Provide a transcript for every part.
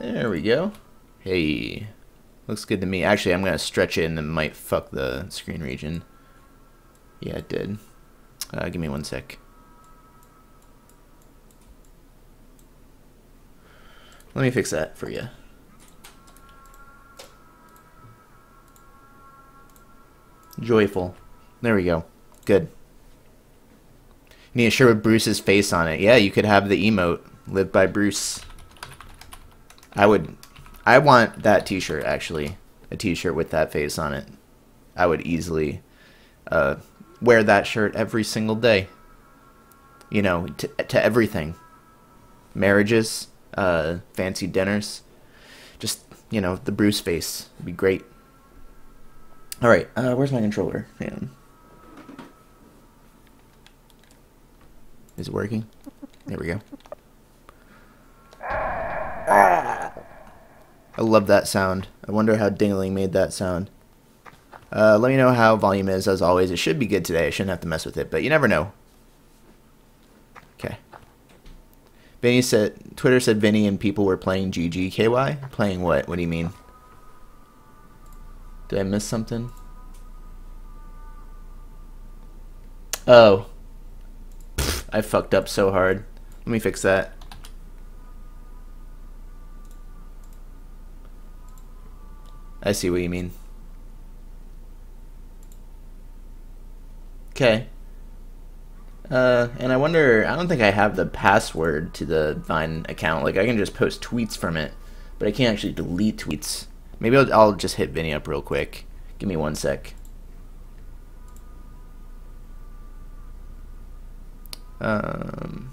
There we go. Hey. Looks good to me. Actually, I'm going to stretch it and it might fuck the screen region. Yeah, it did. Uh, give me one sec. Let me fix that for you. Joyful. There we go. Good. You need a shirt with Bruce's face on it. Yeah, you could have the emote. Live by Bruce. I would... I want that t-shirt, actually. A t-shirt with that face on it. I would easily uh, wear that shirt every single day. You know, to, to everything. Marriages, uh, fancy dinners. Just, you know, the Bruce face. would be great. Alright, uh, where's my controller? Man. Is it working? There we go. I love that sound. I wonder how Dingaling made that sound. Uh, let me know how volume is, as always. It should be good today. I shouldn't have to mess with it, but you never know. Okay. Vinny said, Twitter said Vinny and people were playing GGKY. Playing what? What do you mean? Did I miss something? Oh. Pfft, I fucked up so hard. Let me fix that. I see what you mean. Okay. Uh, and I wonder, I don't think I have the password to the Vine account. Like, I can just post tweets from it, but I can't actually delete tweets. Maybe I'll, I'll just hit Vinny up real quick. Give me one sec. Um,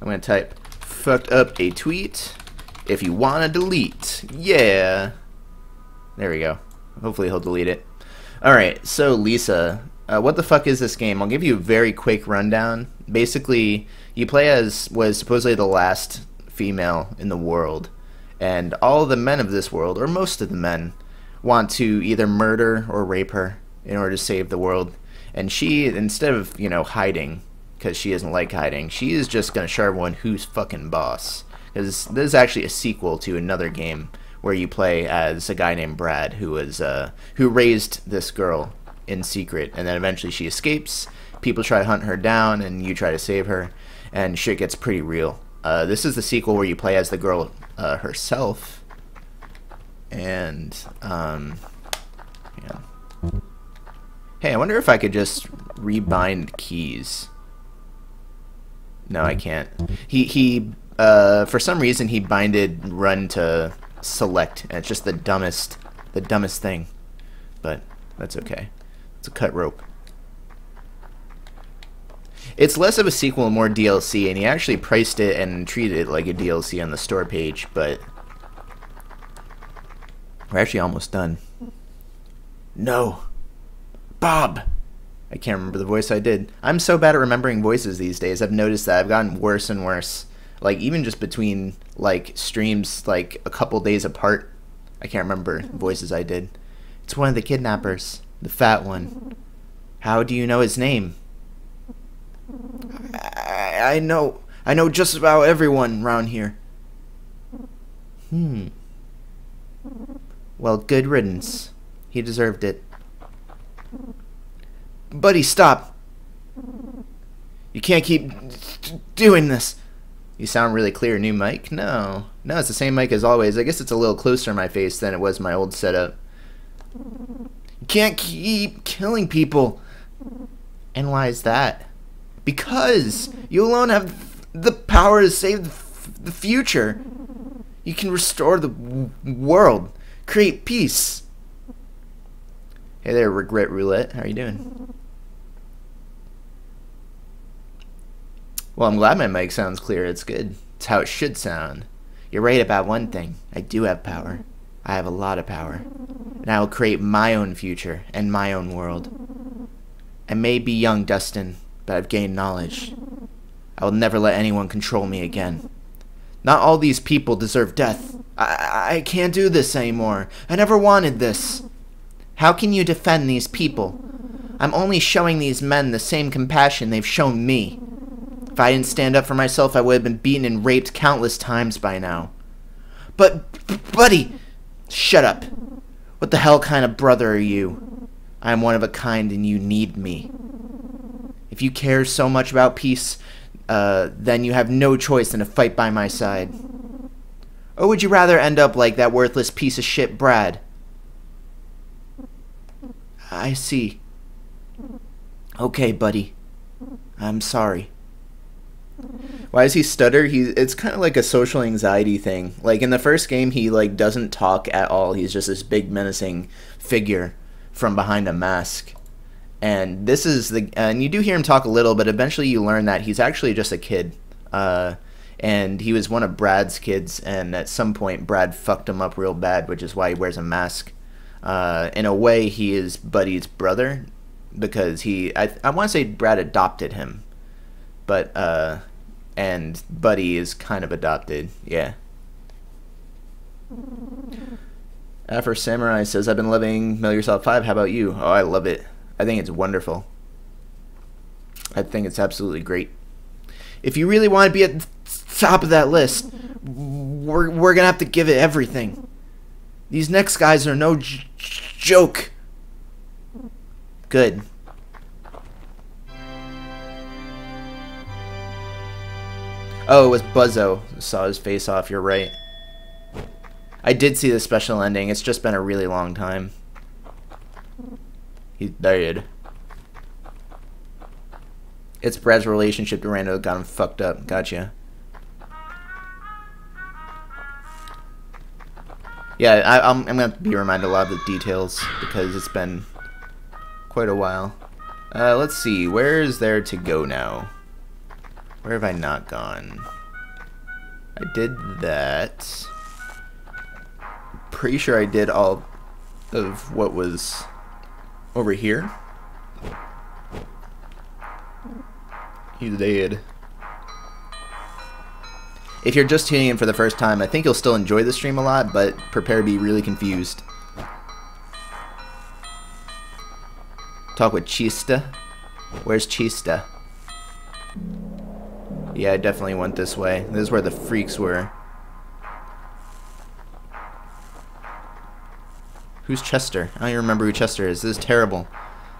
I'm going to type, fucked up a tweet if you want to delete. Yeah. There we go. Hopefully he'll delete it. Alright, so Lisa, uh, what the fuck is this game? I'll give you a very quick rundown. Basically, you play as was supposedly the last female in the world, and all the men of this world, or most of the men, want to either murder or rape her in order to save the world. And she, instead of you know hiding, because she doesn't like hiding, she is just gonna show everyone who's fucking boss. Because this is actually a sequel to another game where you play as a guy named Brad who was uh, who raised this girl in secret, and then eventually she escapes. People try to hunt her down, and you try to save her, and shit gets pretty real. Uh, this is the sequel where you play as the girl uh, herself, and um, yeah. Hey, I wonder if I could just rebind keys. No, I can't. He he. Uh, for some reason, he binded run to select, and it's just the dumbest, the dumbest thing. But that's okay. It's a cut rope. It's less of a sequel and more DLC, and he actually priced it and treated it like a DLC on the store page, but we're actually almost done. No. Bob! I can't remember the voice I did. I'm so bad at remembering voices these days. I've noticed that I've gotten worse and worse. Like, even just between, like, streams, like, a couple days apart, I can't remember voices I did. It's one of the kidnappers. The fat one. How do you know his name? I, I know. I know just about everyone around here. Hmm. Well, good riddance. He deserved it. Buddy, stop. You can't keep doing this. You sound really clear. New mic? No. No, it's the same mic as always. I guess it's a little closer to my face than it was my old setup. You can't keep killing people. And why is that? Because you alone have the power to save the future. You can restore the world, create peace. Hey there, Regret Roulette. How are you doing? Well, I'm glad my mic sounds clear. It's good. It's how it should sound. You're right about one thing. I do have power. I have a lot of power and I will create my own future and my own world. I may be young, Dustin, but I've gained knowledge. I will never let anyone control me again. Not all these people deserve death. I, I can't do this anymore. I never wanted this. How can you defend these people? I'm only showing these men the same compassion they've shown me. If I didn't stand up for myself, I would have been beaten and raped countless times by now. But, buddy, shut up. What the hell kind of brother are you? I am one of a kind and you need me. If you care so much about peace, uh, then you have no choice than to fight by my side. Or would you rather end up like that worthless piece of shit Brad? I see. Okay, buddy. I'm sorry. Why does he stutter? He it's kind of like a social anxiety thing. Like in the first game he like doesn't talk at all. He's just this big menacing figure from behind a mask. And this is the and you do hear him talk a little, but eventually you learn that he's actually just a kid. Uh, and he was one of Brad's kids and at some point Brad fucked him up real bad, which is why he wears a mask. Uh, in a way he is Buddy's brother because he I I want to say Brad adopted him. But uh and Buddy is kind of adopted. Yeah. After Samurai says, I've been loving Metal Gear Solid 5. How about you? Oh, I love it. I think it's wonderful. I think it's absolutely great. If you really want to be at the top of that list, we're, we're going to have to give it everything. These next guys are no joke. Good. Oh, it was Buzzo. Saw his face off, you're right. I did see the special ending. It's just been a really long time. He's dead. It's Brad's relationship to Rando that got him fucked up. Gotcha. Yeah, I, am I'm, I'm gonna be reminded a lot of the details because it's been quite a while. Uh, let's see, where is there to go now? Where have I not gone? I did that. Pretty sure I did all of what was over here. He's dead. If you're just tuning in for the first time, I think you'll still enjoy the stream a lot, but prepare to be really confused. Talk with Chista. Where's Chista? Yeah, I definitely went this way. This is where the freaks were. Who's Chester? I don't even remember who Chester is. This is terrible.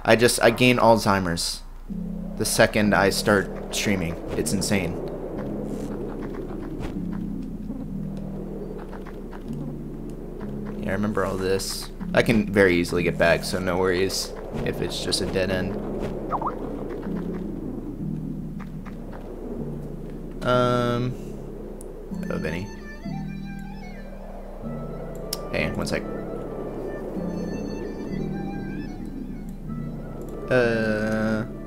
I just, I gain Alzheimer's the second I start streaming. It's insane. Yeah, I remember all this. I can very easily get back, so no worries if it's just a dead end. Um, oh, Vinny. Hey, one sec. Uh.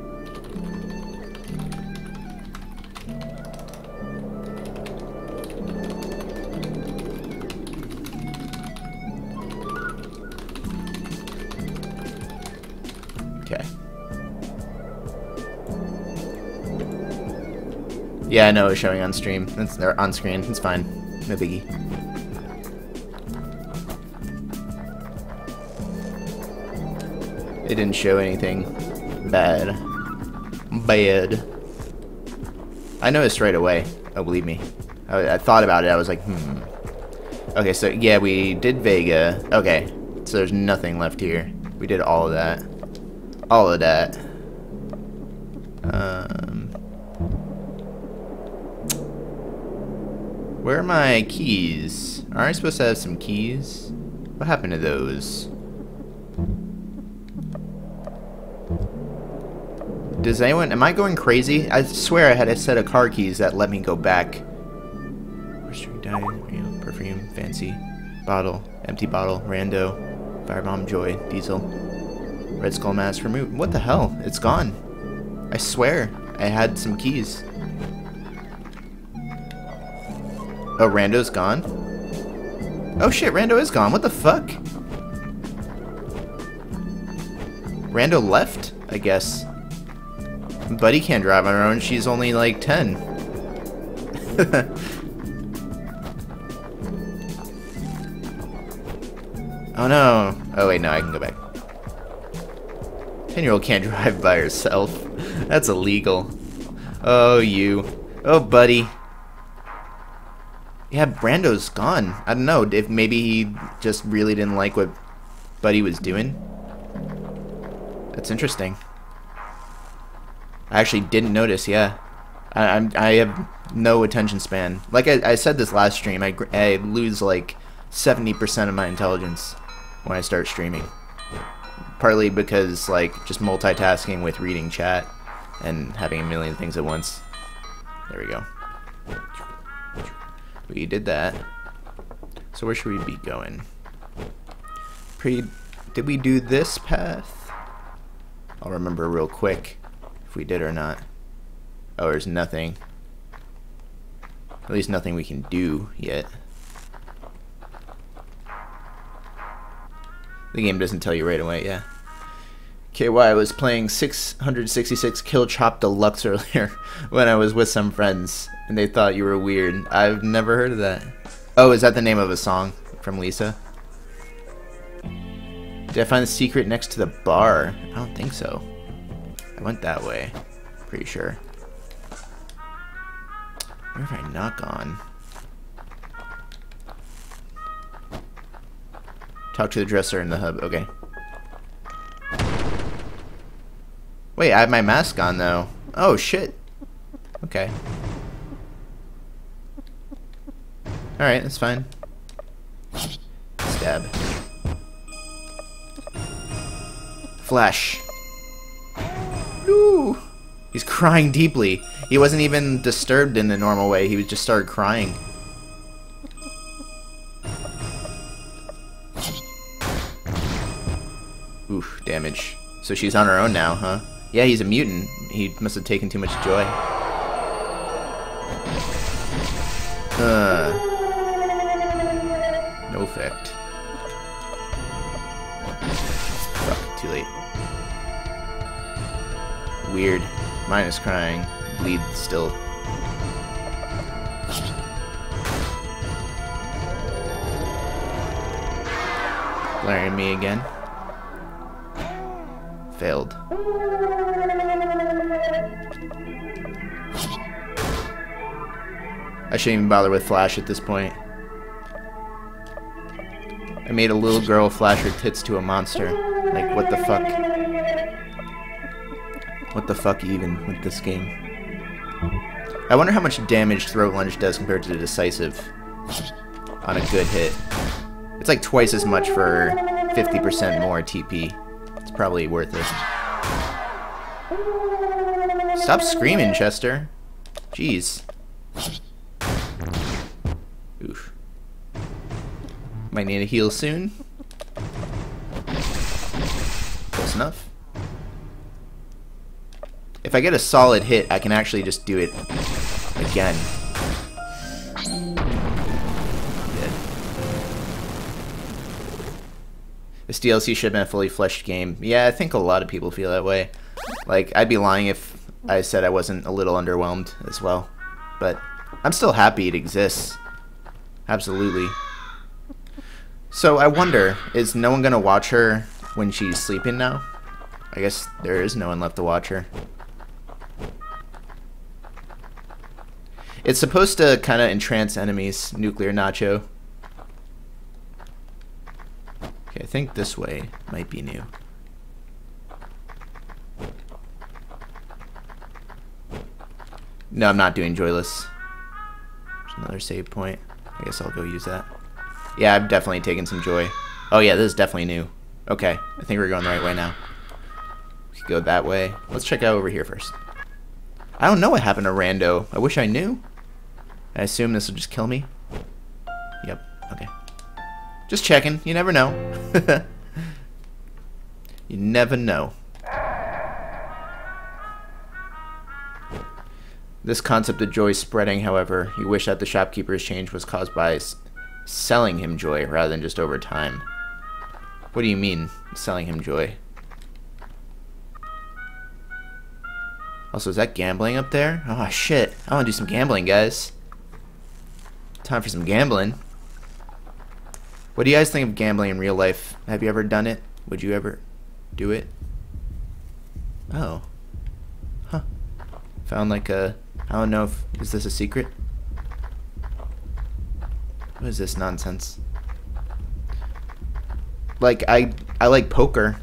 Yeah, I know it's showing on stream. It's there on screen. It's fine. No biggie. It didn't show anything bad. Bad. I noticed right away. Oh, believe me. I, I thought about it. I was like, hmm. Okay, so yeah, we did Vega. Okay, so there's nothing left here. We did all of that. All of that. Um, Where are my keys? Aren't I supposed to have some keys? What happened to those? Does anyone... Am I going crazy? I swear I had a set of car keys that let me go back. Perfume, fancy, bottle, empty bottle, rando, firebomb, joy, diesel, red skull mask, removed. What the hell? It's gone. I swear I had some keys. Oh, Rando's gone? Oh shit, Rando is gone. What the fuck? Rando left, I guess. Buddy can't drive on her own. She's only like 10. oh no. Oh wait, no, I can go back. 10 year old can't drive by herself. That's illegal. Oh, you. Oh, buddy. Yeah, Rando's gone. I don't know if maybe he just really didn't like what Buddy was doing. That's interesting. I actually didn't notice. Yeah, I, I'm I have no attention span. Like I, I said this last stream, I I lose like seventy percent of my intelligence when I start streaming. Partly because like just multitasking with reading chat and having a million things at once. There we go. We did that. So where should we be going? Pre did we do this path? I'll remember real quick if we did or not. Oh, there's nothing. At least nothing we can do yet. The game doesn't tell you right away, yeah. KY I was playing 666 Kill Chop Deluxe earlier when I was with some friends, and they thought you were weird. I've never heard of that. Oh, is that the name of a song from Lisa? Did I find the secret next to the bar? I don't think so. I went that way. Pretty sure. Where have I not gone? Talk to the dresser in the hub. Okay. Wait, I have my mask on though. Oh shit. Okay. Alright, that's fine. Stab. Flesh. Ooh. He's crying deeply. He wasn't even disturbed in the normal way. He just started crying. Oof, damage. So she's on her own now, huh? Yeah, he's a mutant. He must have taken too much joy. Uh. No effect. Fuck, too late. Weird. Mine is crying. Bleed still. Glaring me again. Failed. I shouldn't even bother with Flash at this point. I made a little girl flash her tits to a monster. Like, what the fuck? What the fuck even with this game? I wonder how much damage Throat Lunge does compared to the Decisive on a good hit. It's like twice as much for 50% more TP. It's probably worth it. Stop screaming, Chester. Jeez. Oof. Might need a heal soon. Close enough. If I get a solid hit, I can actually just do it again. This DLC should have been a fully fleshed game. Yeah, I think a lot of people feel that way. Like, I'd be lying if I said I wasn't a little underwhelmed as well. But I'm still happy it exists. Absolutely. So I wonder, is no one going to watch her when she's sleeping now? I guess there is no one left to watch her. It's supposed to kind of entrance enemies, Nuclear Nacho. Okay, I think this way might be new. No, I'm not doing Joyless. There's another save point. I guess I'll go use that. Yeah, I've definitely taken some joy. Oh yeah, this is definitely new. Okay, I think we're going the right way now. We could go that way. Let's check out over here first. I don't know what happened to Rando. I wish I knew. I assume this will just kill me. Yep, okay. Just checking. You never know. you never know. This concept of joy spreading, however, you wish that the shopkeeper's change was caused by selling him joy rather than just over time. What do you mean, selling him joy? Also, is that gambling up there? Oh, shit. I want to do some gambling, guys. Time for some gambling. What do you guys think of gambling in real life? Have you ever done it? Would you ever do it? Oh. Huh. Found like a I don't know if is this a secret. What is this nonsense? Like I I like poker,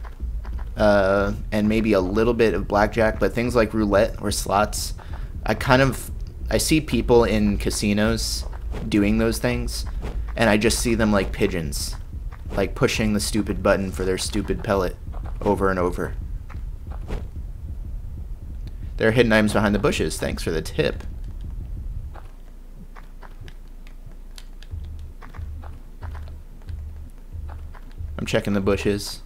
uh, and maybe a little bit of blackjack, but things like roulette or slots, I kind of I see people in casinos doing those things, and I just see them like pigeons, like pushing the stupid button for their stupid pellet over and over. There are hidden items behind the bushes. Thanks for the tip. I'm checking the bushes.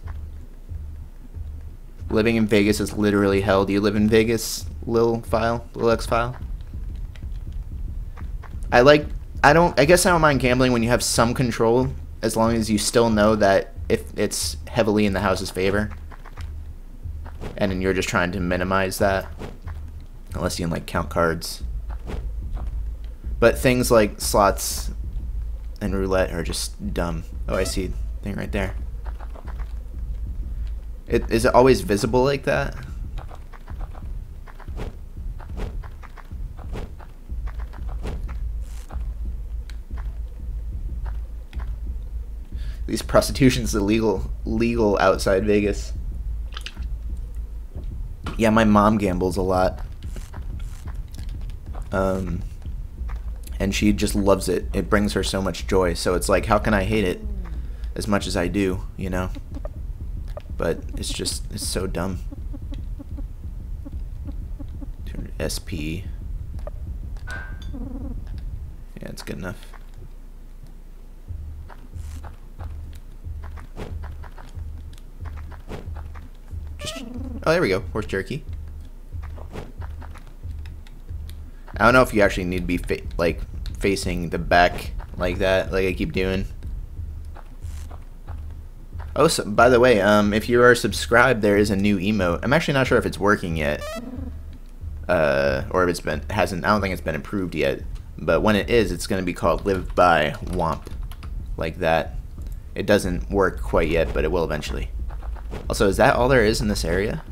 Living in Vegas is literally hell. Do you live in Vegas, Lil File? Lil X File? I like I don't I guess I don't mind gambling when you have some control as long as you still know that if it's heavily in the house's favor. And then you're just trying to minimize that. Unless you can like count cards. But things like slots and roulette are just dumb. Oh, I see thing right there. It, is it always visible like that? These prostitution's illegal legal outside Vegas. Yeah, my mom gambles a lot. Um and she just loves it. It brings her so much joy. So it's like how can I hate it as much as I do, you know? But it's just it's so dumb. Turn SP. Yeah, it's good enough. Oh, there we go. Horse jerky. I don't know if you actually need to be fa like facing the back like that, like I keep doing. Oh, so, by the way, um, if you are subscribed, there is a new emote. I'm actually not sure if it's working yet, uh, or if it's been hasn't. I don't think it's been improved yet. But when it is, it's going to be called Live by Womp, like that. It doesn't work quite yet, but it will eventually. Also, is that all there is in this area?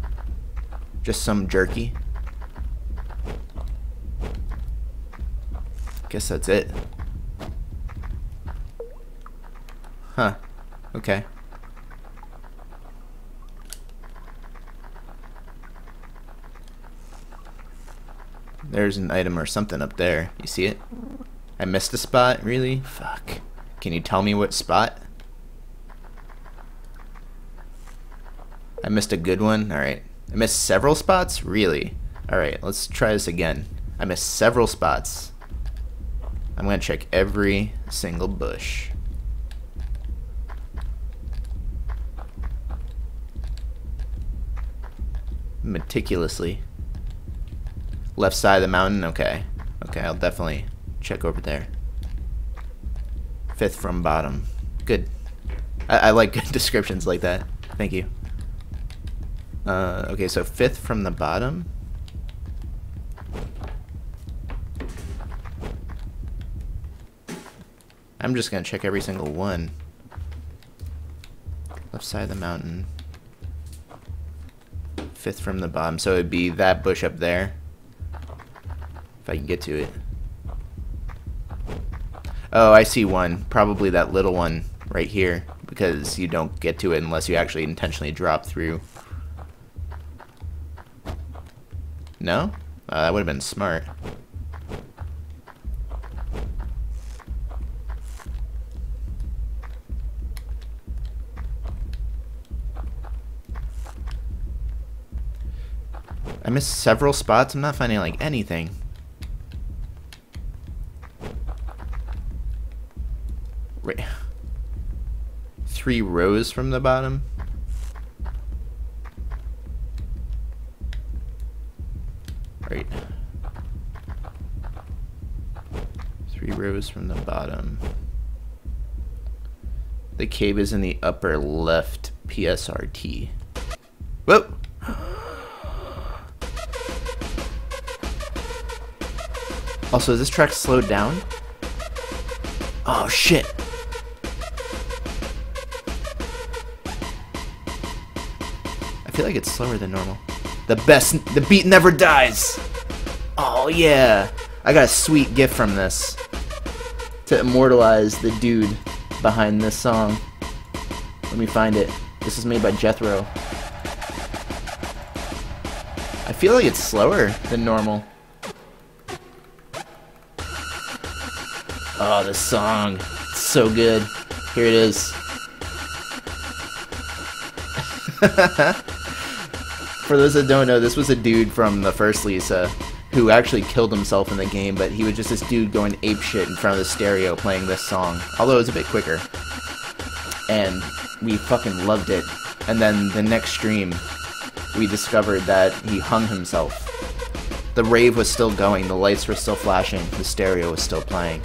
Just some jerky. Guess that's it. Huh. Okay. There's an item or something up there. You see it? I missed a spot? Really? Fuck. Can you tell me what spot? I missed a good one? Alright. I missed several spots? Really? Alright, let's try this again. I missed several spots. I'm going to check every single bush. Meticulously. Left side of the mountain? Okay. Okay, I'll definitely check over there. Fifth from bottom. Good. I, I like good descriptions like that. Thank you. Uh, okay, so fifth from the bottom. I'm just gonna check every single one. Left side of the mountain. Fifth from the bottom, so it'd be that bush up there. If I can get to it. Oh, I see one. Probably that little one right here, because you don't get to it unless you actually intentionally drop through. No? Uh, that would have been smart. I missed several spots. I'm not finding like anything. Three rows from the bottom. Right. Three rows from the bottom. The cave is in the upper left PSRT. Whoa! Also, is this track slowed down? Oh, shit. Feel like it's slower than normal. The best, the beat never dies. Oh yeah, I got a sweet gift from this. to immortalize the dude behind this song. Let me find it. This is made by Jethro. I feel like it's slower than normal. Oh, this song. It's so good. Here it is. For those that don't know, this was a dude from the first Lisa who actually killed himself in the game, but he was just this dude going ape shit in front of the stereo playing this song. Although it was a bit quicker. And we fucking loved it. And then the next stream, we discovered that he hung himself. The rave was still going, the lights were still flashing, the stereo was still playing.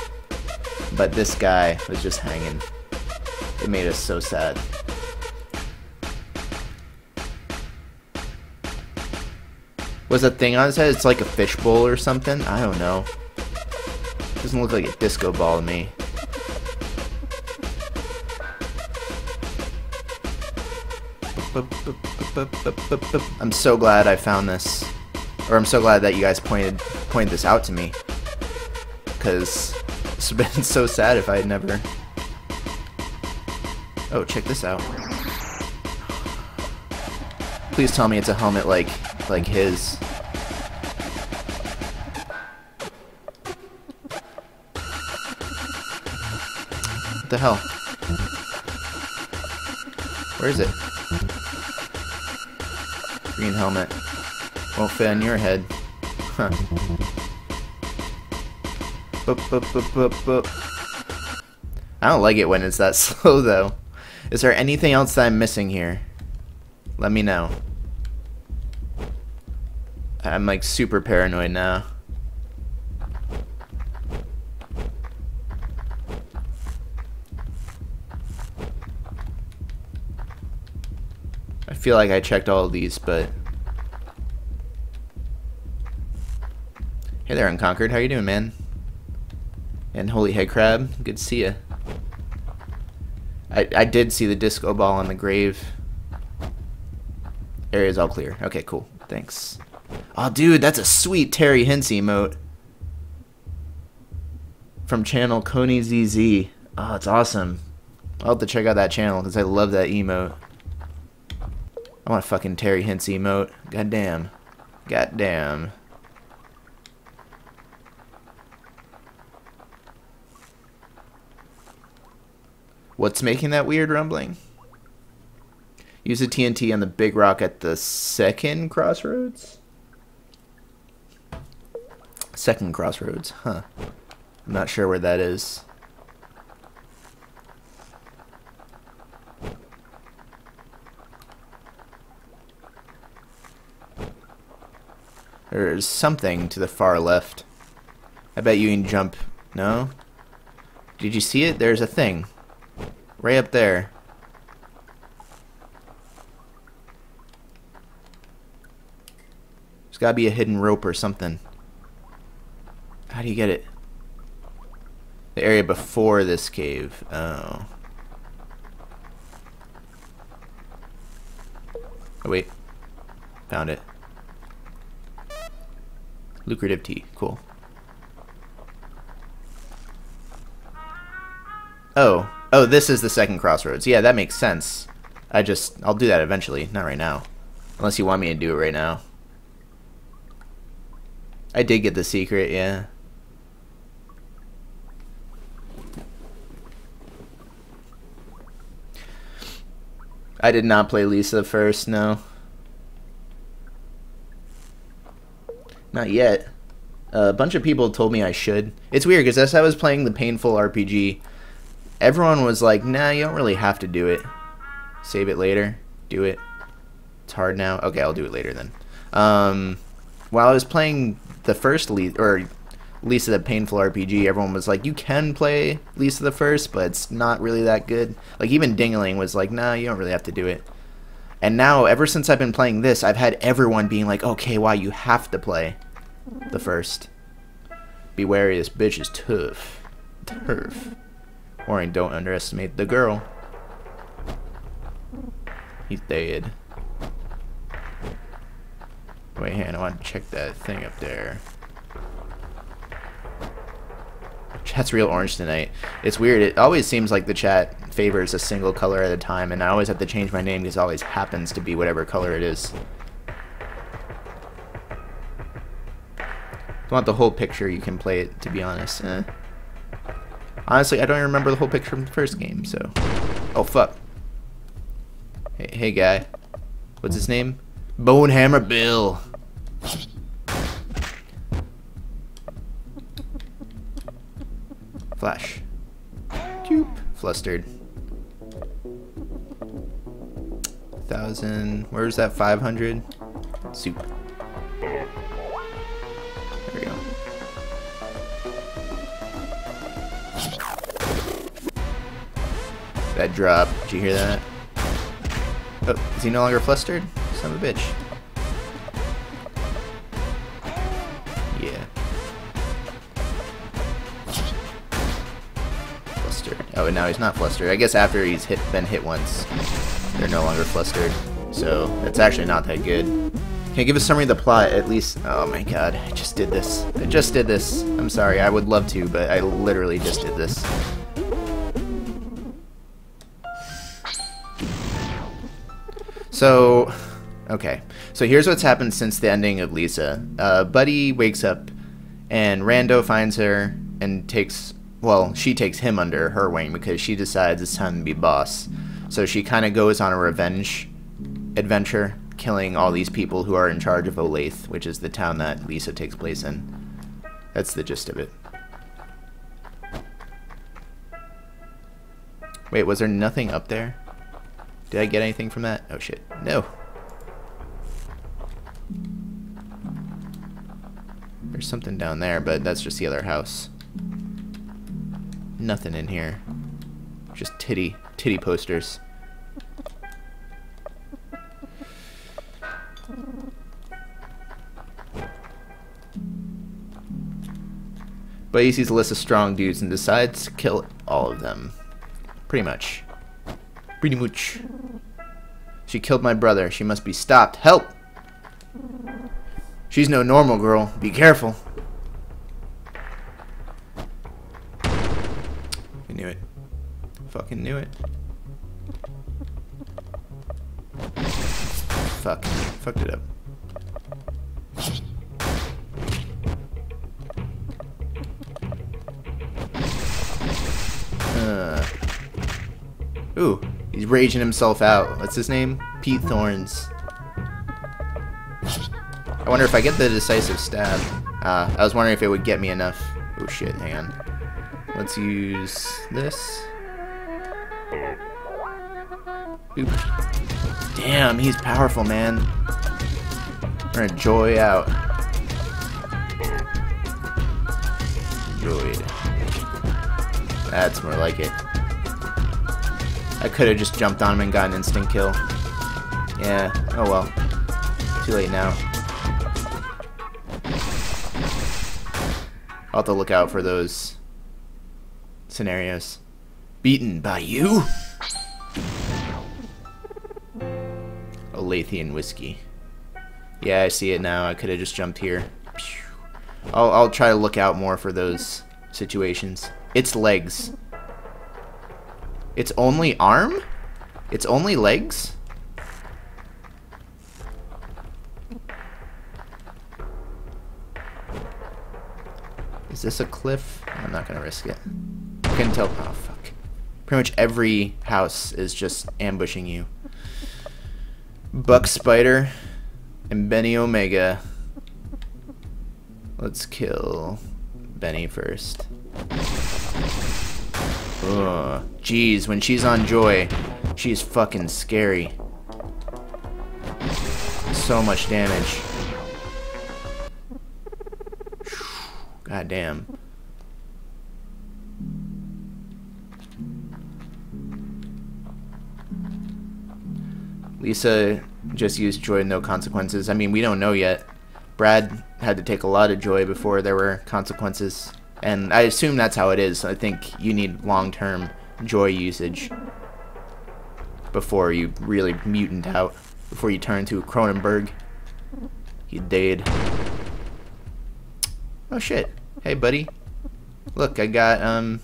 But this guy was just hanging. It made us so sad. Was that thing on his head? It's like a fishbowl or something? I don't know. Doesn't look like a disco ball to me. I'm so glad I found this. Or I'm so glad that you guys pointed pointed this out to me. Because it's been so sad if I had never... Oh, check this out. Please tell me it's a helmet like like his. What the hell? Where is it? Green helmet. Won't fit on your head. Huh. I don't like it when it's that slow, though. Is there anything else that I'm missing here? Let me know. I'm like super paranoid now. I feel like I checked all of these, but... Hey there, Unconquered. How you doing, man? And Holy Head Crab, good to see you. I, I did see the disco ball on the grave. Area's all clear. Okay, cool. Thanks. Oh, dude, that's a sweet Terry Hintz emote. From channel Coney ZZ. Oh, it's awesome. I'll have to check out that channel because I love that emote. I want a fucking Terry Hintz emote. Goddamn. Goddamn. What's making that weird rumbling? Use the TNT on the big rock at the second crossroads? Second crossroads, huh. I'm not sure where that is. There's something to the far left. I bet you can jump. No? Did you see it? There's a thing. Right up there. There's gotta be a hidden rope or something. How do you get it? The area before this cave. Oh. Oh, wait. Found it. Lucrative tea. Cool. Oh. Oh, this is the second crossroads. Yeah, that makes sense. I just... I'll do that eventually. Not right now. Unless you want me to do it right now. I did get the secret, yeah. I did not play Lisa first, no. Not yet. Uh, a bunch of people told me I should. It's weird because as I was playing the painful RPG, everyone was like, nah, you don't really have to do it. Save it later. Do it. It's hard now. Okay, I'll do it later then. Um, while I was playing the first lead, or Lisa the Painful RPG, everyone was like, you can play Lisa the First, but it's not really that good. Like, even Dingaling was like, nah, you don't really have to do it. And now, ever since I've been playing this, I've had everyone being like, okay, why you have to play the first. Be wary, this bitch is tough. Turf. Warning, don't underestimate the girl. He's dead. Wait, here, I want to check that thing up there. Chat's real orange tonight. It's weird. It always seems like the chat favors a single color at a time, and I always have to change my name because it always happens to be whatever color it is. If you want the whole picture, you can play it, to be honest. Eh. Honestly, I don't even remember the whole picture from the first game, so... Oh, fuck. Hey, hey guy. What's his name? Bonehammer Bill. Flash. Doop. Flustered. Thousand. Where's that? 500? Soup. There we go. That drop. Did you hear that? Oh, is he no longer flustered? Son of a bitch. Oh, and now he's not flustered. I guess after he's hit, been hit once, they're no longer flustered. So, that's actually not that good. Can you give a summary of the plot, at least? Oh my god, I just did this. I just did this. I'm sorry, I would love to, but I literally just did this. So, okay. So here's what's happened since the ending of Lisa. Uh, Buddy wakes up, and Rando finds her and takes, well, she takes him under her wing because she decides it's time to be boss. So she kind of goes on a revenge adventure, killing all these people who are in charge of Olathe, which is the town that Lisa takes place in. That's the gist of it. Wait, was there nothing up there? Did I get anything from that? Oh shit. No. There's something down there, but that's just the other house. Nothing in here. Just titty, titty posters. But he sees a list of strong dudes and decides to kill all of them. Pretty much. Pretty much. She killed my brother. She must be stopped. Help! She's no normal girl. Be careful. Fucking knew it. Fuck. Fucked it up. Uh. Ooh, he's raging himself out. What's his name? Pete Thorns. I wonder if I get the decisive stab. Uh, I was wondering if it would get me enough. Oh shit, hang on. Let's use this. Oop. Damn, he's powerful, man. We're gonna joy out. Joyed. That's more like it. I could have just jumped on him and got an instant kill. Yeah, oh well. Too late now. I'll have to look out for those scenarios. Beaten by you? Olathian whiskey. Yeah, I see it now. I could have just jumped here. I'll, I'll try to look out more for those situations. Its legs. It's only arm? It's only legs? Is this a cliff? I'm not gonna risk it. I can tell. Oh, fuck. Pretty much every house is just ambushing you. Buck Spider and Benny Omega. Let's kill Benny first. Ugh. Jeez, when she's on Joy, she's fucking scary. So much damage. God damn. Lisa just used joy no consequences. I mean, we don't know yet. Brad had to take a lot of joy before there were consequences. And I assume that's how it is. I think you need long-term joy usage before you really mutant out. Before you turn to Cronenberg. You dead. Oh shit. Hey buddy. Look, I got, um...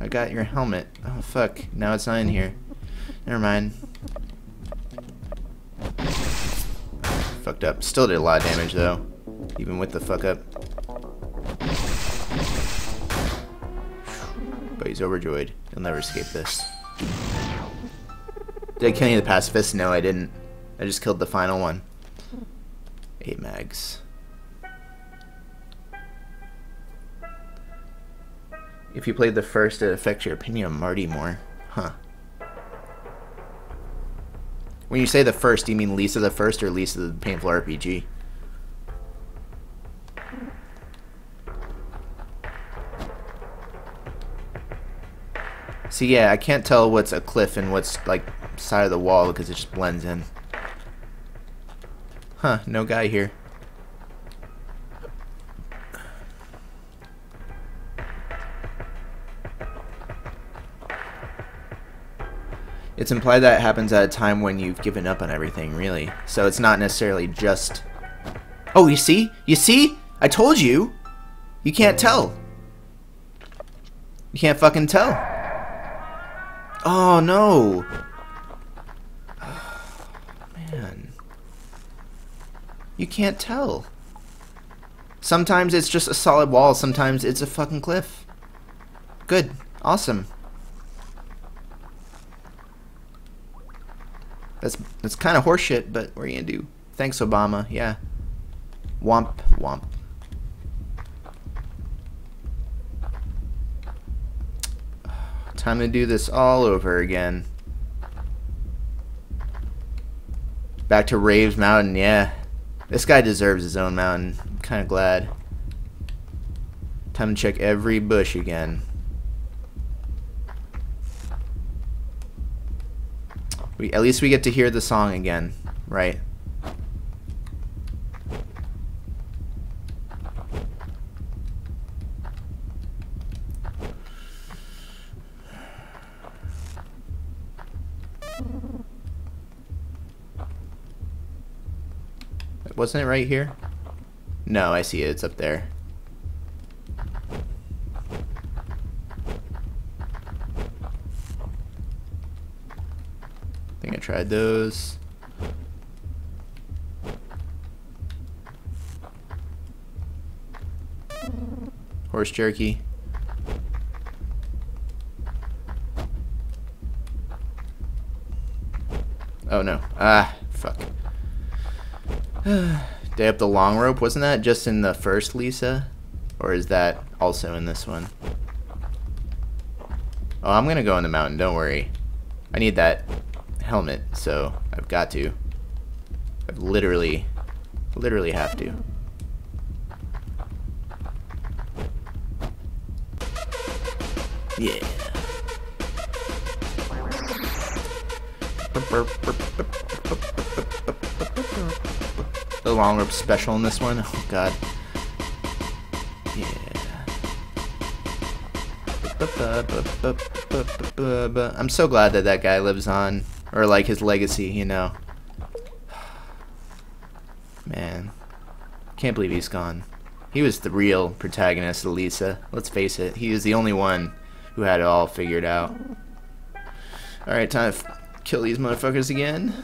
I got your helmet. Oh, fuck. Now it's not in here. Never mind. Fucked up. Still did a lot of damage, though. Even with the fuck up. But he's overjoyed. He'll never escape this. Did I kill any of the pacifists? No, I didn't. I just killed the final one. Eight mags. If you played the first, it affects your opinion of Marty more. When you say the first, do you mean Lisa the first or Lisa the Painful RPG? See, yeah, I can't tell what's a cliff and what's, like, side of the wall because it just blends in. Huh, no guy here. It's implied that it happens at a time when you've given up on everything, really. So it's not necessarily just... Oh, you see? You see? I told you! You can't tell. You can't fucking tell. Oh, no. Man. You can't tell. Sometimes it's just a solid wall, sometimes it's a fucking cliff. Good. Awesome. That's that's kind of horseshit, but what are you gonna do? Thanks, Obama. Yeah. Womp womp. Time to do this all over again. Back to Raves Mountain, yeah. This guy deserves his own mountain. I'm kind of glad. Time to check every bush again. We at least we get to hear the song again, right? Wasn't it right here? No, I see it. It's up there. Think those. Horse jerky. Oh no. Ah, fuck. Day up the long rope, wasn't that just in the first Lisa? Or is that also in this one? Oh, I'm gonna go in the mountain, don't worry. I need that helmet, so I've got to. I've literally, literally have to. Yeah. The long rope special in this one. Oh god. Yeah. I'm so glad that that guy lives on or like his legacy, you know. Man, can't believe he's gone. He was the real protagonist of Lisa. Let's face it, he was the only one who had it all figured out. Alright, time to kill these motherfuckers again.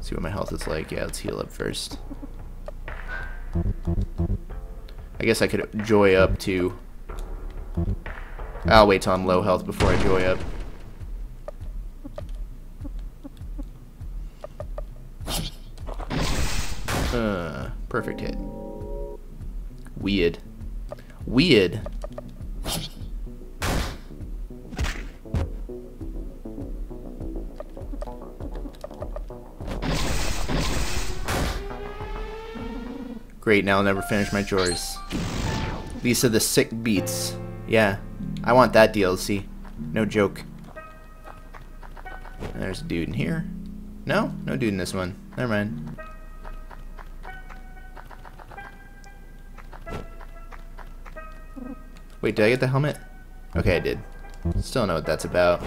See what my health is like. Yeah, let's heal up first. I guess I could joy up too. I'll wait till I'm low health before I joy up. Uh, perfect hit. Weird. Weird. Great, now I'll never finish my chores. These are the sick beats. Yeah, I want that DLC. No joke. There's a dude in here. No? No dude in this one. Never mind. Wait, did I get the helmet? Okay, I did. Still know what that's about.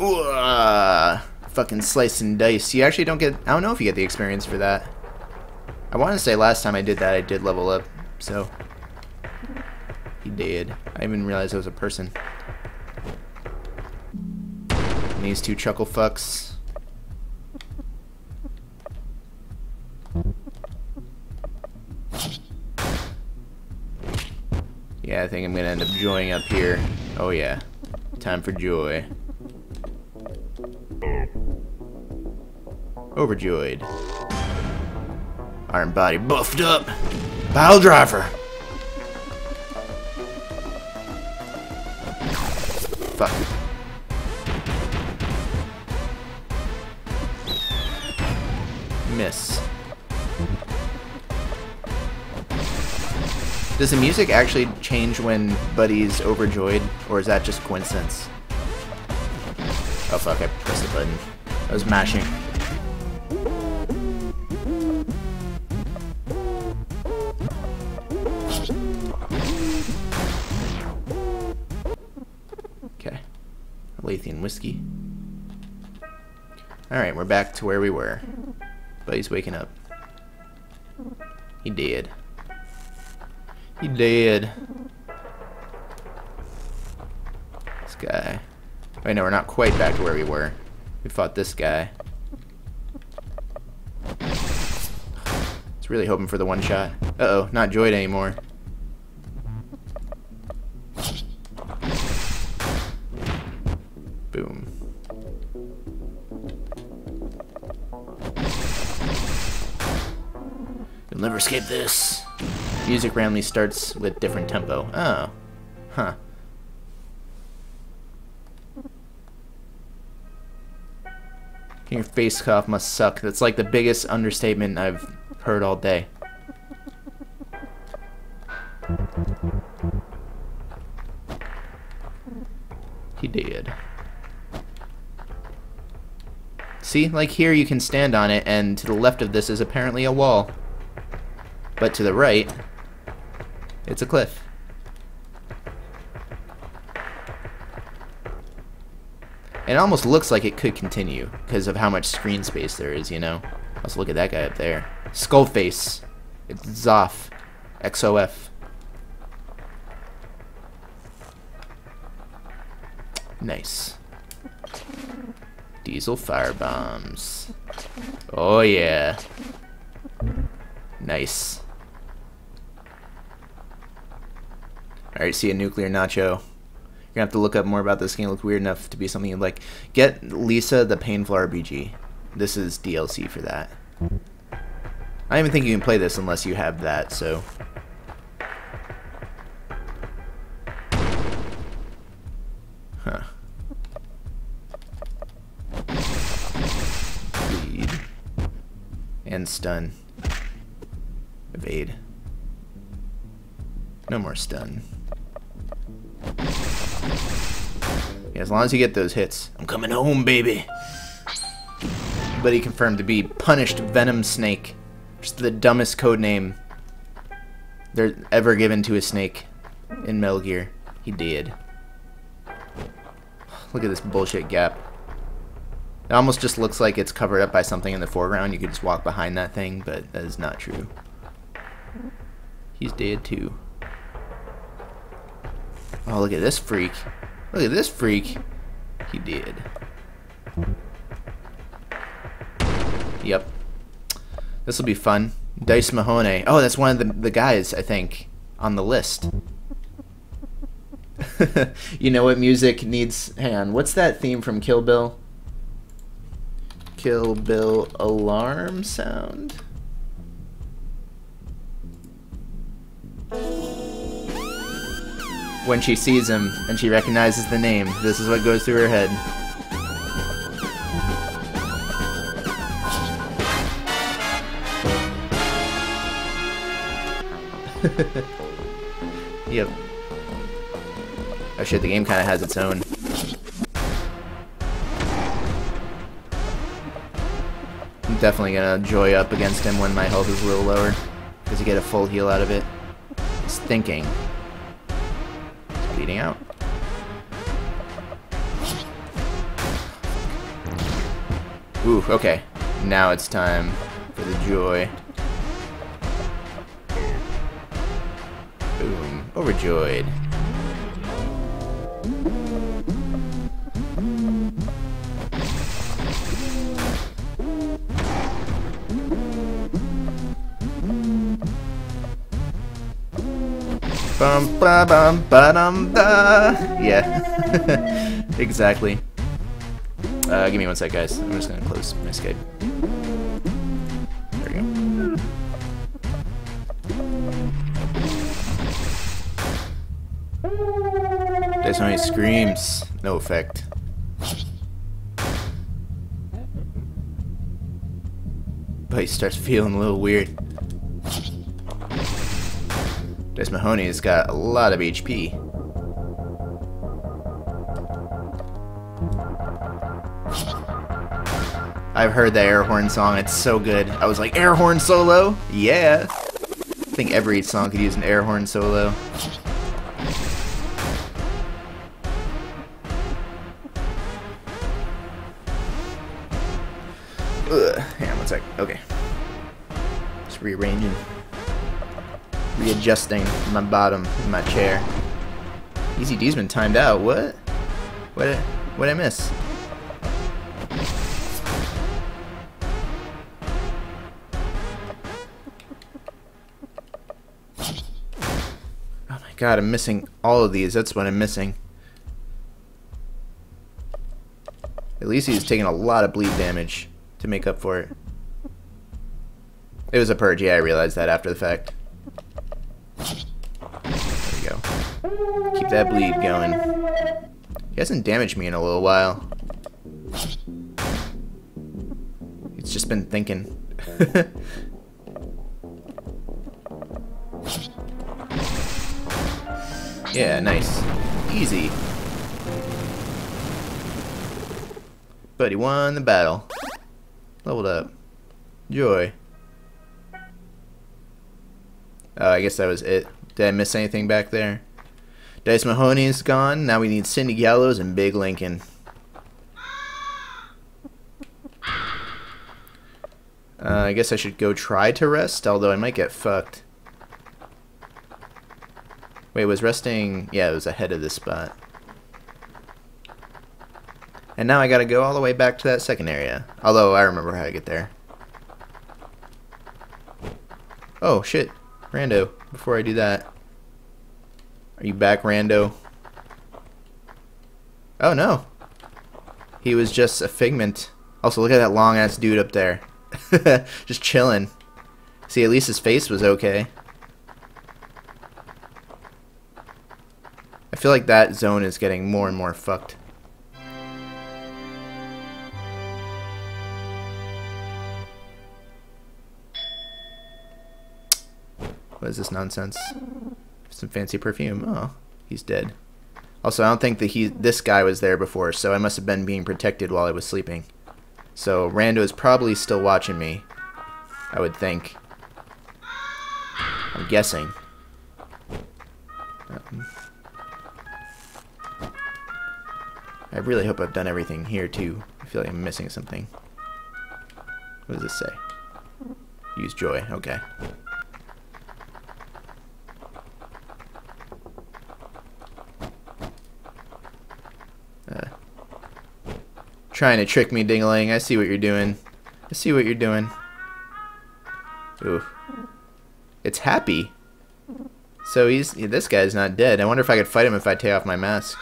Ooh, uh, fucking slice and dice. You actually don't get... I don't know if you get the experience for that. I want to say last time I did that, I did level up, so... He did. I didn't even realize it was a person. And these two chuckle fucks. Yeah, I think I'm gonna end up joying up here. Oh yeah. Time for joy. Overjoyed. Iron body buffed up. Pile driver. Fuck. Miss. Does the music actually change when Buddy's overjoyed, or is that just coincidence? Oh fuck, I pressed the button. I was mashing. Lathian whiskey. Alright, we're back to where we were. Buddy's waking up. He did. He dead. This guy. Wait, no, we're not quite back to where we were. We fought this guy. It's really hoping for the one shot. Uh-oh, not Joyed anymore. Escape this. Music randomly starts with different tempo. Oh. Huh. Your face cough must suck. That's like the biggest understatement I've heard all day. He did. See, like here you can stand on it, and to the left of this is apparently a wall. But to the right, it's a cliff. It almost looks like it could continue because of how much screen space there is, you know? Let's look at that guy up there. Skullface. It's Zoff. XOF. Nice. Diesel fire bombs. Oh yeah. Nice. Alright, see a nuclear nacho. You're gonna have to look up more about this game. It looks weird enough to be something you'd like. Get Lisa the Painful RPG. This is DLC for that. I don't even think you can play this unless you have that, so. Huh. Lead. And stun. Evade. No more stun. Yeah, as long as you get those hits. I'm coming home, baby. But he confirmed to be Punished Venom Snake. Just the dumbest code name they're ever given to a snake in Metal Gear. He did. Look at this bullshit gap. It almost just looks like it's covered up by something in the foreground. You could just walk behind that thing, but that is not true. He's dead too. Oh, look at this freak. Look at this freak. He did. Yep. This will be fun. Dice Mahoney. Oh, that's one of the, the guys, I think, on the list. you know what music needs... Hang on, what's that theme from Kill Bill? Kill Bill alarm sound? When she sees him and she recognizes the name, this is what goes through her head. yep. Oh shit, the game kind of has its own. I'm definitely gonna joy up against him when my health is a little lower, because you get a full heal out of it. It's thinking bleeding out. Ooh, okay. Now it's time for the joy. Boom. Overjoyed. Bum ba bum ba dum da. Yeah. exactly. Uh, give me one sec, guys. I'm just gonna close my Skype. There we go. There's only screams. No effect. But he starts feeling a little weird. Dice Mahoney's got a lot of HP. I've heard the air horn song, it's so good. I was like, air horn solo? Yeah! I think every song could use an air horn solo. Ugh, hang on one sec. Okay. Just rearranging readjusting my bottom in my chair. Easy D's been timed out. What? What? What did I miss? Oh my god, I'm missing all of these. That's what I'm missing. At least he's taking a lot of bleed damage to make up for it. It was a purge, yeah, I realized that after the fact. Keep that bleed going. He hasn't damaged me in a little while. He's just been thinking. yeah, nice. Easy. But he won the battle. Leveled up. Joy. Oh, I guess that was it. Did I miss anything back there? Dice Mahoney is gone. Now we need Cindy Gallows and Big Lincoln. Uh, I guess I should go try to rest, although I might get fucked. Wait, was resting... Yeah, it was ahead of this spot. And now I gotta go all the way back to that second area. Although, I remember how to get there. Oh, shit. Rando, before I do that. Are you back, Rando? Oh, no. He was just a figment. Also, look at that long-ass dude up there. just chilling. See, at least his face was okay. I feel like that zone is getting more and more fucked. What is this nonsense? Some fancy perfume. Oh, he's dead. Also, I don't think that he this guy was there before, so I must have been being protected while I was sleeping. So Rando is probably still watching me. I would think. I'm guessing. Um, I really hope I've done everything here too. I feel like I'm missing something. What does this say? Use joy. Okay. Trying to trick me, Dingaling. I see what you're doing. I see what you're doing. Ooh. It's happy. So he's this guy's not dead. I wonder if I could fight him if I take off my mask.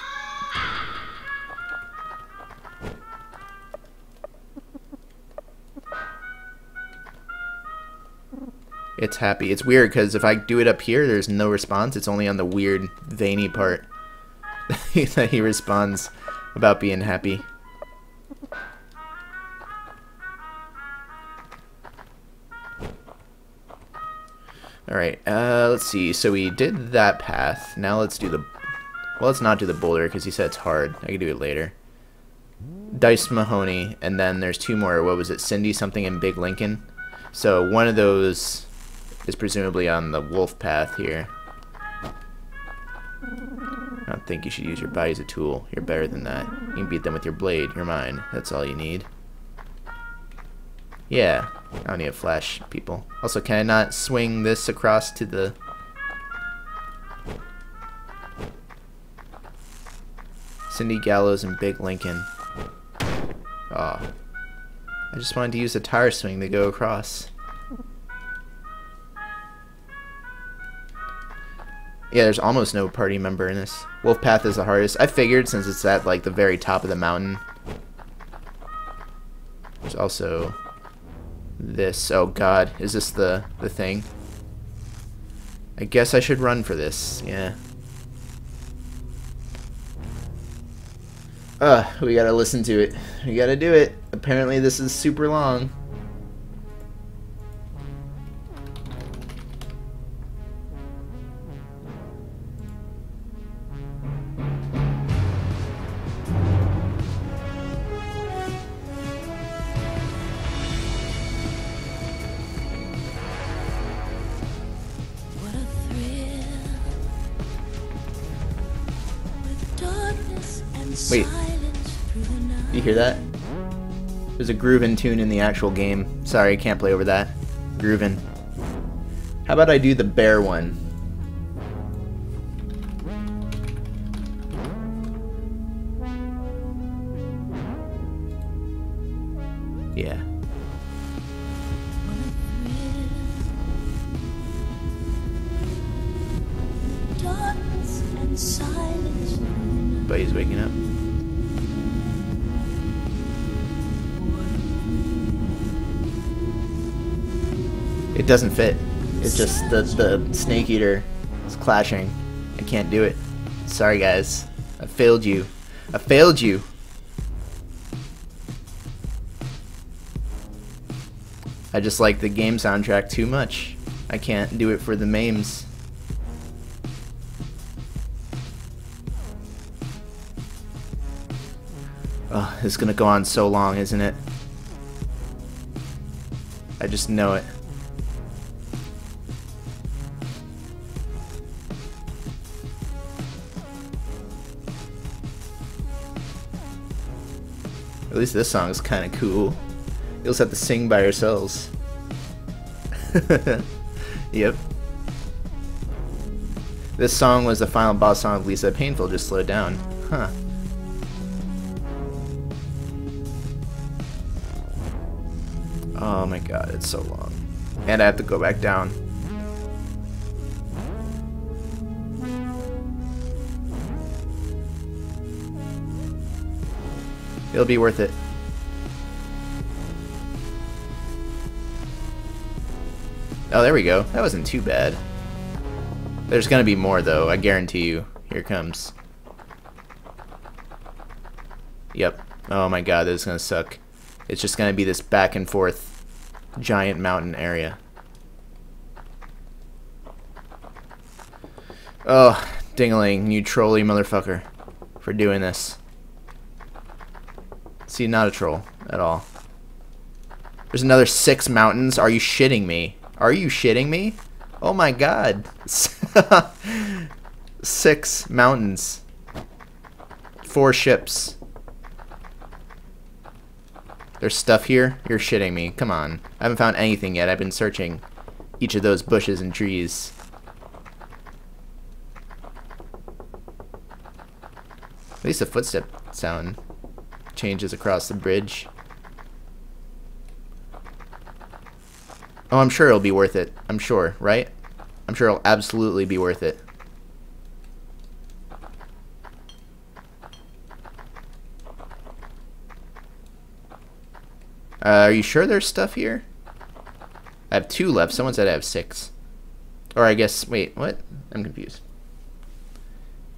It's happy. It's weird because if I do it up here, there's no response. It's only on the weird veiny part that he responds about being happy. Alright, uh, let's see. So we did that path. Now let's do the... Well, let's not do the boulder, because he said it's hard. I can do it later. Dice Mahoney, and then there's two more. What was it? Cindy something and Big Lincoln? So one of those is presumably on the wolf path here. I don't think you should use your body as a tool. You're better than that. You can beat them with your blade. You're mine. That's all you need. Yeah, I don't need a flash, people. Also, can I not swing this across to the... Cindy Gallows and Big Lincoln. Oh. I just wanted to use a tire swing to go across. Yeah, there's almost no party member in this. Wolf Path is the hardest. I figured since it's at like the very top of the mountain. There's also this. Oh god, is this the the thing? I guess I should run for this. Yeah. Uh, we gotta listen to it. We gotta do it. Apparently this is super long. Groovin' tune in the actual game. Sorry, can't play over that. Groovin'. How about I do the bear one? Fit. It's just the, the snake eater is clashing. I can't do it. Sorry guys. I failed you. I failed you. I just like the game soundtrack too much. I can't do it for the memes. Oh, it's gonna go on so long, isn't it? I just know it. Least this song is kind of cool. You'll just have to sing by yourselves. yep. This song was the final boss song of Lisa Painful, just slowed down. Huh. Oh my god, it's so long. And I have to go back down. It'll be worth it. Oh, there we go. That wasn't too bad. There's gonna be more, though. I guarantee you. Here comes. Yep. Oh my god, this is gonna suck. It's just gonna be this back and forth giant mountain area. Oh, Dingaling, you trolly motherfucker, for doing this. See, not a troll at all. There's another six mountains. Are you shitting me? Are you shitting me? Oh my god. six mountains. Four ships. There's stuff here? You're shitting me. Come on. I haven't found anything yet. I've been searching each of those bushes and trees. At least a footstep sound changes across the bridge. Oh, I'm sure it'll be worth it. I'm sure, right? I'm sure it'll absolutely be worth it. Uh, are you sure there's stuff here? I have two left. Someone said I have six. Or I guess, wait, what? I'm confused.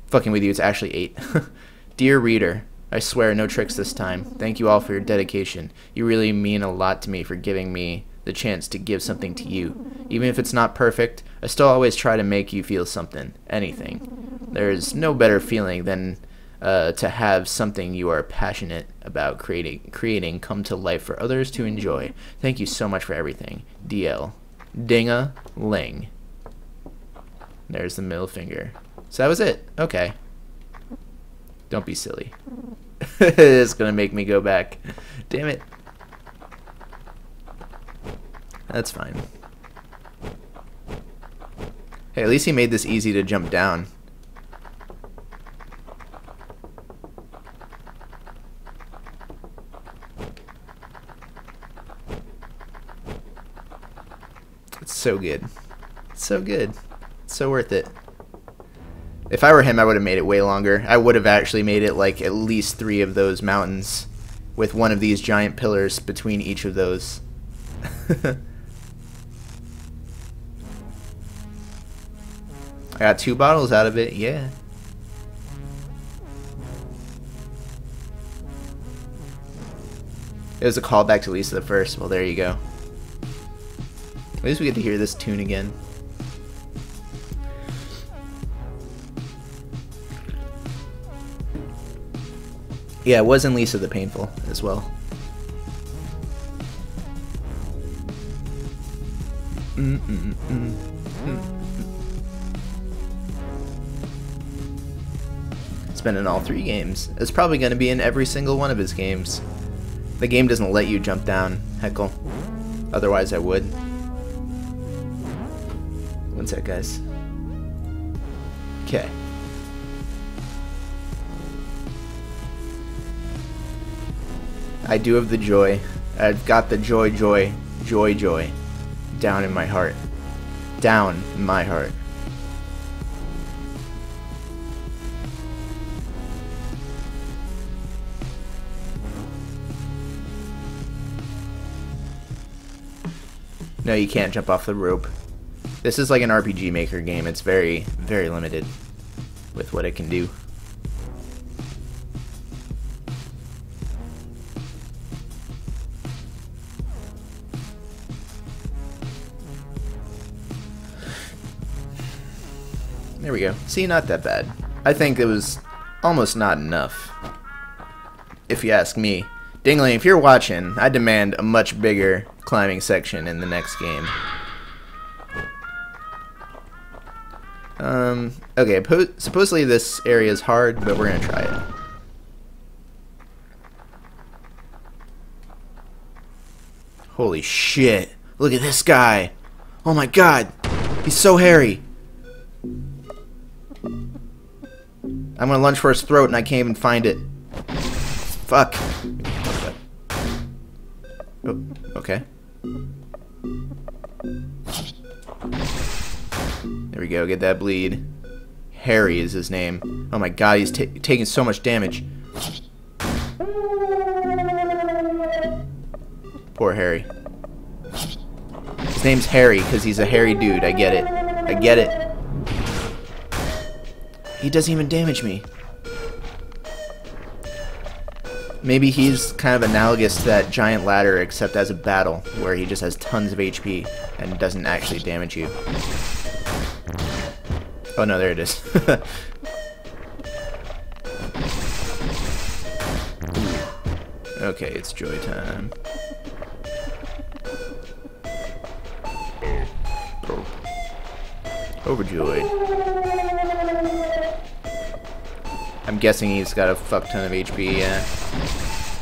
Fucking with you, it's actually eight. Dear reader, I swear, no tricks this time. Thank you all for your dedication. You really mean a lot to me for giving me the chance to give something to you. Even if it's not perfect, I still always try to make you feel something, anything. There's no better feeling than uh, to have something you are passionate about creating, creating come to life for others to enjoy. Thank you so much for everything. DL. Dinga Ling. There's the middle finger. So that was it. Okay. Don't be silly. it's gonna make me go back. Damn it. That's fine. Hey, at least he made this easy to jump down. It's so good. It's so good. It's so worth it. If I were him, I would have made it way longer. I would have actually made it like at least three of those mountains with one of these giant pillars between each of those. I got two bottles out of it, yeah. It was a callback to Lisa the First. Well, there you go. At least we get to hear this tune again. Yeah, it was in Lisa the Painful as well. It's been in all three games. It's probably going to be in every single one of his games. The game doesn't let you jump down, heckle. Otherwise I would. One sec, guys. I do have the joy. I've got the joy, joy, joy, joy down in my heart. Down in my heart. No, you can't jump off the rope. This is like an RPG Maker game. It's very, very limited with what it can do. See, not that bad. I think it was almost not enough. If you ask me. Dingaling, if you're watching, I demand a much bigger climbing section in the next game. Um, okay, supposedly this area is hard, but we're gonna try it. Holy shit. Look at this guy. Oh my god. He's so hairy. I'm gonna lunge for his throat and I can't even find it. Fuck. Oh, okay. There we go, get that bleed. Harry is his name. Oh my god, he's taking so much damage. Poor Harry. His name's Harry because he's a hairy dude. I get it. I get it. He doesn't even damage me. Maybe he's kind of analogous to that giant ladder except as a battle, where he just has tons of HP and doesn't actually damage you. Oh no, there it is. okay, it's joy time. Overjoyed. I'm guessing he's got a fuck ton of HP, yeah.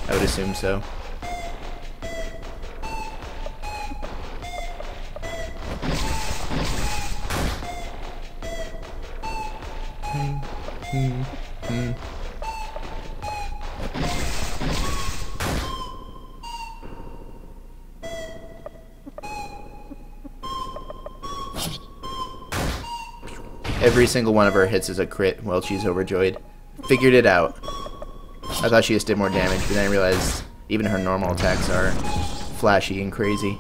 I would assume so. Every single one of her hits is a crit while she's overjoyed figured it out. I thought she just did more damage, but then I realized even her normal attacks are flashy and crazy.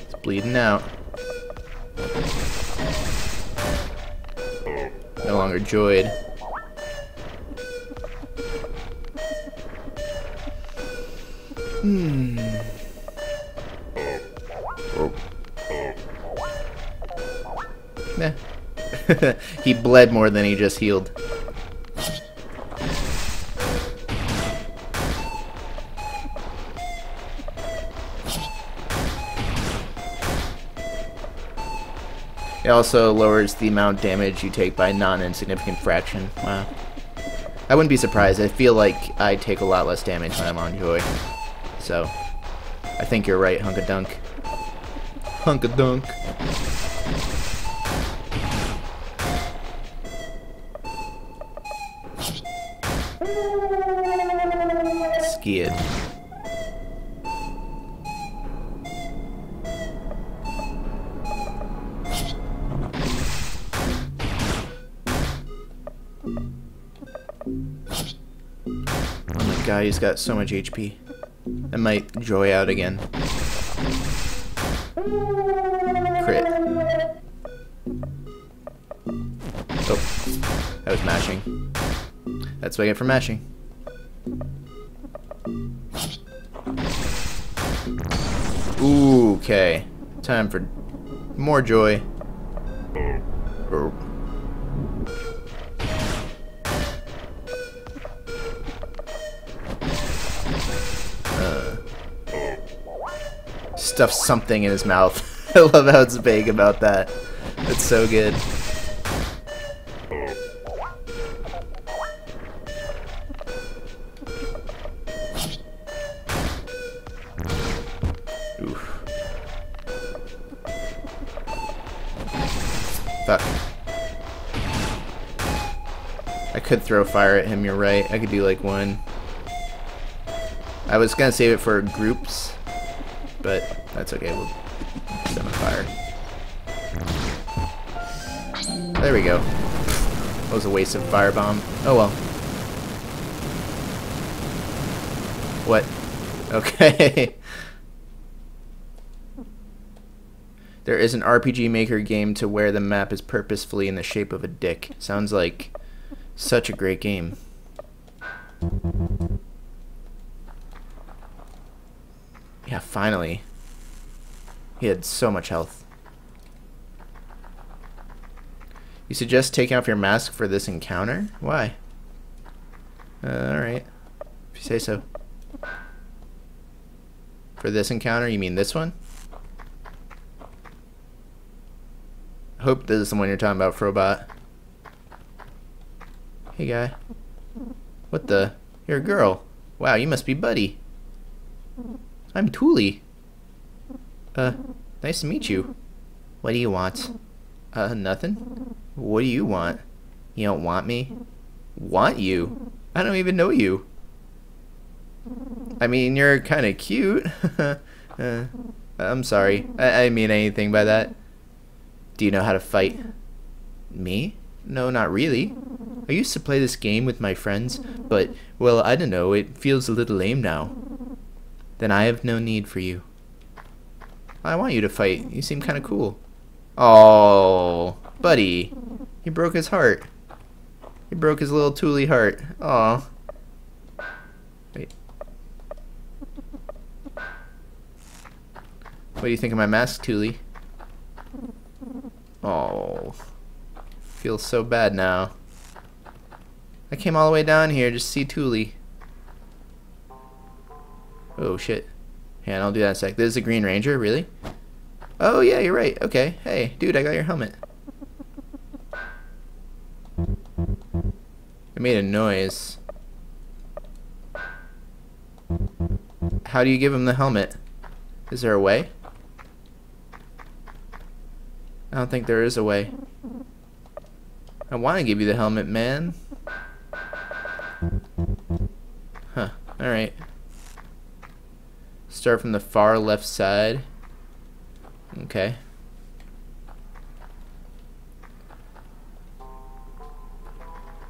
It's bleeding out. No longer joyed. Hmm. he bled more than he just healed. It also lowers the amount of damage you take by non-insignificant fraction. Wow. I wouldn't be surprised. I feel like I take a lot less damage when I'm on Joy. So, I think you're right, Hunka Dunk. Hunka Dunk. He's got so much HP. I might joy out again. Crit. Oh, I was mashing. That's what I get for mashing. Ooh, okay. Time for more joy. Oh. Stuff something in his mouth. I love how it's vague about that. It's so good. Fuck. I could throw fire at him, you're right. I could do like one. I was gonna save it for groups, but that's okay. We'll set on fire. There we go. That was a waste of firebomb. Oh well. What? Okay. there is an RPG Maker game to where the map is purposefully in the shape of a dick. Sounds like such a great game. Yeah, finally. He had so much health. You suggest taking off your mask for this encounter? Why? Uh, Alright. If you say so. For this encounter, you mean this one? Hope this is the one you're talking about, Frobot. Hey, guy. What the? You're a girl. Wow, you must be Buddy. I'm Thule. Uh, nice to meet you. What do you want? Uh, nothing. What do you want? You don't want me? Want you? I don't even know you. I mean, you're kind of cute. uh, I'm sorry. I, I mean anything by that. Do you know how to fight? Me? No, not really. I used to play this game with my friends, but, well, I don't know, it feels a little lame now. Then I have no need for you. I want you to fight. You seem kind of cool. Oh, buddy. He broke his heart. He broke his little Thule heart. Aw. Wait. What do you think of my mask, Thule? Oh. Feels so bad now. I came all the way down here just to see Thule. Oh, shit. Yeah, I'll do that in a sec. This is a Green Ranger, really? Oh, yeah, you're right. Okay. Hey, dude, I got your helmet. It made a noise. How do you give him the helmet? Is there a way? I don't think there is a way. I want to give you the helmet, man. Huh. Alright. Start from the far left side. Okay.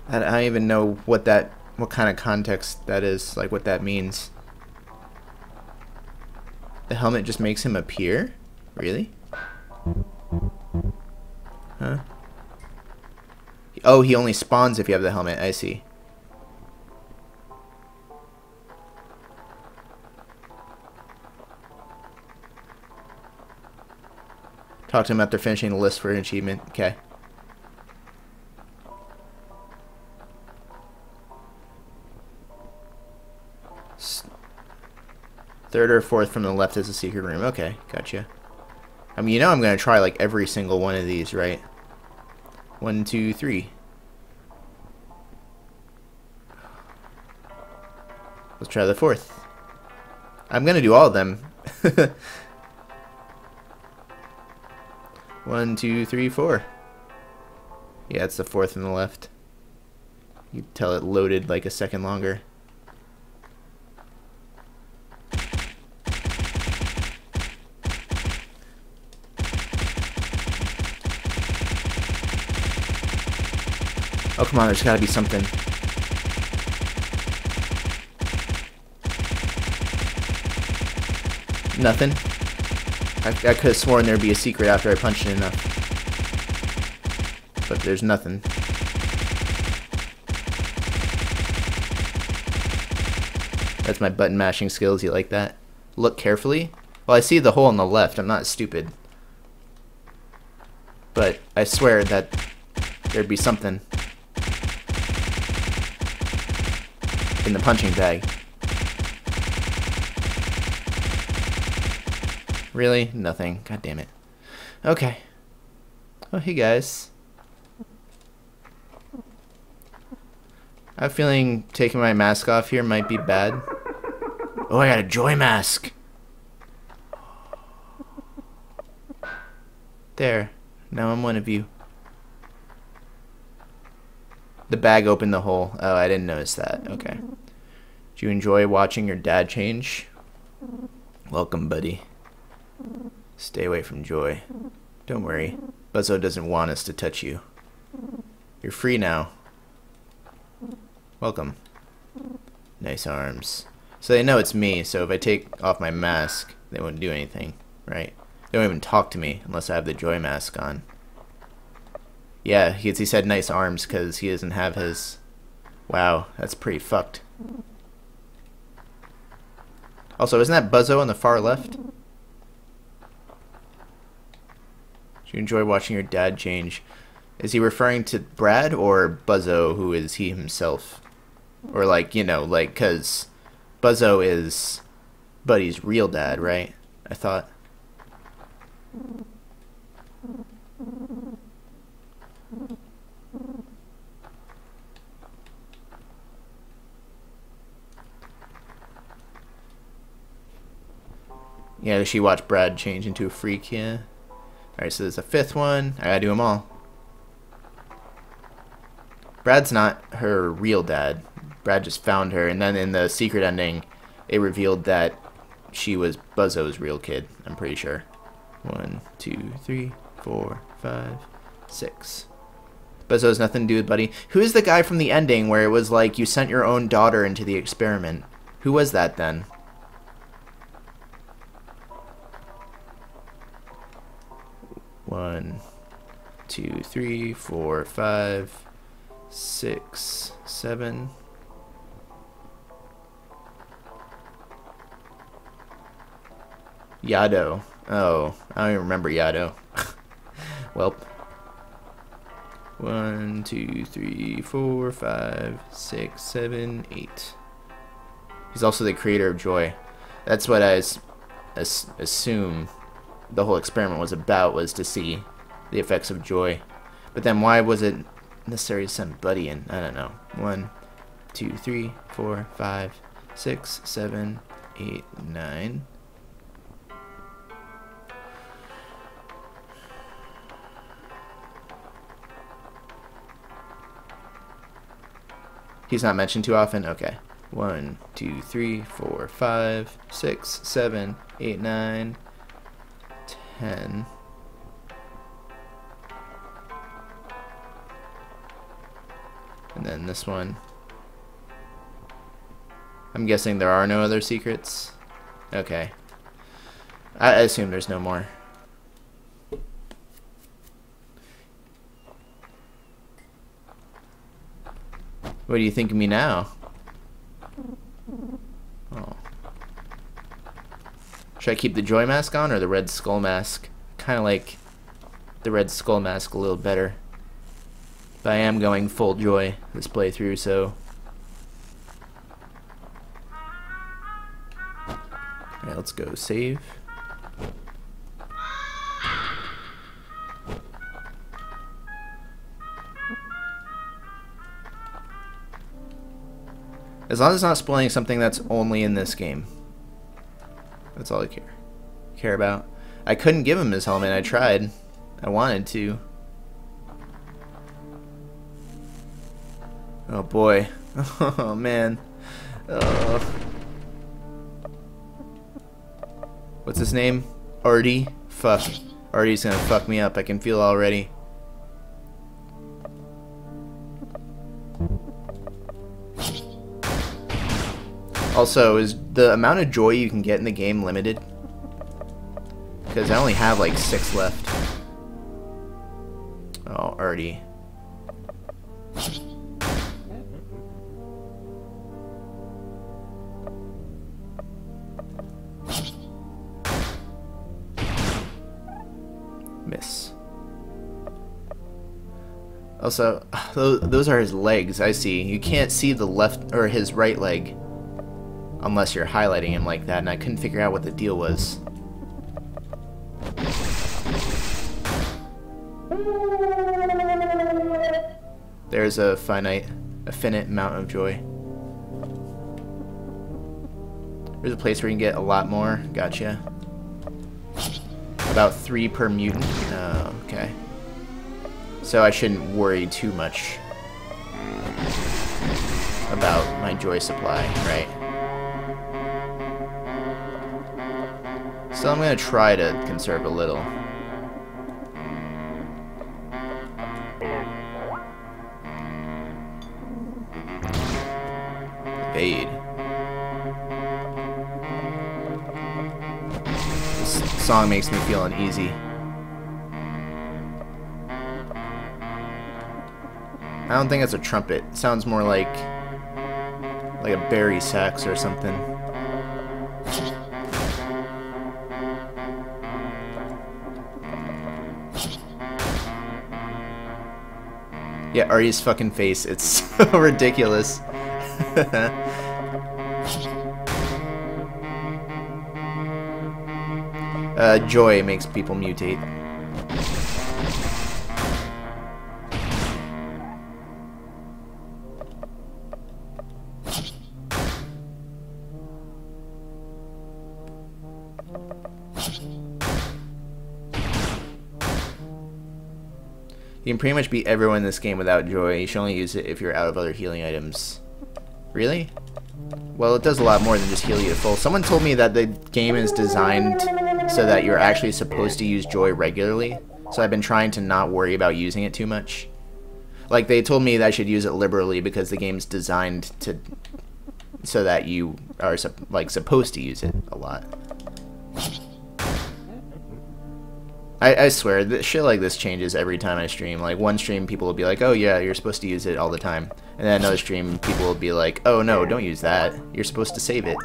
I don't even know what that, what kind of context that is, like what that means. The helmet just makes him appear? Really? Huh? Oh, he only spawns if you have the helmet. I see. Talk to him after finishing the list for an achievement. Okay. Third or fourth from the left is a secret room. Okay, gotcha. I mean, you know I'm going to try like every single one of these, right? One, two, three. Let's try the fourth. I'm gonna do all of them. One, two, three, four. Yeah, it's the fourth from the left. You tell it loaded like a second longer. Oh, come on, there's gotta be something. Nothing. I, I could have sworn there'd be a secret after I punched it enough. But there's nothing. That's my button mashing skills, you like that? Look carefully. Well, I see the hole on the left, I'm not stupid. But I swear that there'd be something in the punching bag. Really? Nothing. God damn it. Okay. Oh, hey guys. I have a feeling taking my mask off here might be bad. Oh, I got a joy mask. There. Now I'm one of you. The bag opened the hole. Oh, I didn't notice that. Okay. Do you enjoy watching your dad change? Welcome, buddy. Stay away from Joy. Don't worry. Buzzo doesn't want us to touch you. You're free now. Welcome. Nice arms. So they know it's me, so if I take off my mask, they won't do anything, right? They won't even talk to me unless I have the Joy mask on. Yeah, he, he said nice arms because he doesn't have his... Wow, that's pretty fucked. Also, isn't that Buzzo on the far left? Do you enjoy watching your dad change? Is he referring to Brad or Buzzo, who is he himself? Or like, you know, like, because Buzzo is Buddy's real dad, right? I thought. Yeah, she watched Brad change into a freak, yeah. Alright, so there's a fifth one. I gotta do them all. Brad's not her real dad. Brad just found her, and then in the secret ending, it revealed that she was Buzzo's real kid, I'm pretty sure. One, two, three, four, five, six. Buzzo has nothing to do with Buddy. Who is the guy from the ending where it was like you sent your own daughter into the experiment? Who was that then? One, two, three, four, five, six, seven. Yado. Oh, I don't even remember Yado. well. One, two, three, four, five, six, seven, eight. He's also the creator of Joy. That's what I assume the whole experiment was about, was to see the effects of Joy. But then why was it necessary to send Buddy in? I don't know. One, two, three, four, five, six, seven, eight, nine. He's not mentioned too often? Okay. One, two, three, four, five, six, seven, eight, nine, ten. And then this one. I'm guessing there are no other secrets. Okay. I assume there's no more. What do you think of me now? Oh. Should I keep the Joy mask on or the Red Skull mask? Kind of like the Red Skull mask a little better. But I am going full Joy this playthrough, so... Alright, let's go save. As long as it's not spoiling something that's only in this game. That's all I care care about. I couldn't give him his helmet. I tried. I wanted to. Oh boy. Oh man. Uh, what's his name? Artie? Fuck. Artie's gonna fuck me up. I can feel already. Also, is the amount of joy you can get in the game limited? Because I only have like six left. Oh, already. Miss. Also, those are his legs, I see. You can't see the left, or his right leg. Unless you're highlighting him like that, and I couldn't figure out what the deal was. There's a finite, a finite amount of joy. There's a place where you can get a lot more. Gotcha. About three per mutant. Oh, okay. So I shouldn't worry too much about my joy supply, right? So I'm going to try to conserve a little. Evade. This song makes me feel uneasy. I don't think it's a trumpet. It sounds more like like a bari sax or something. Yeah, Artie's fucking face. It's so ridiculous. uh, joy makes people mutate. You can pretty much beat everyone in this game without joy. You should only use it if you're out of other healing items. Really? Well, it does a lot more than just heal you to full. Someone told me that the game is designed so that you're actually supposed to use joy regularly. So I've been trying to not worry about using it too much. Like, they told me that I should use it liberally because the game's designed to... so that you are, like, supposed to use it a lot. I, I swear, shit like this changes every time I stream. Like, one stream, people will be like, oh yeah, you're supposed to use it all the time. And then another stream, people will be like, oh no, don't use that. You're supposed to save it.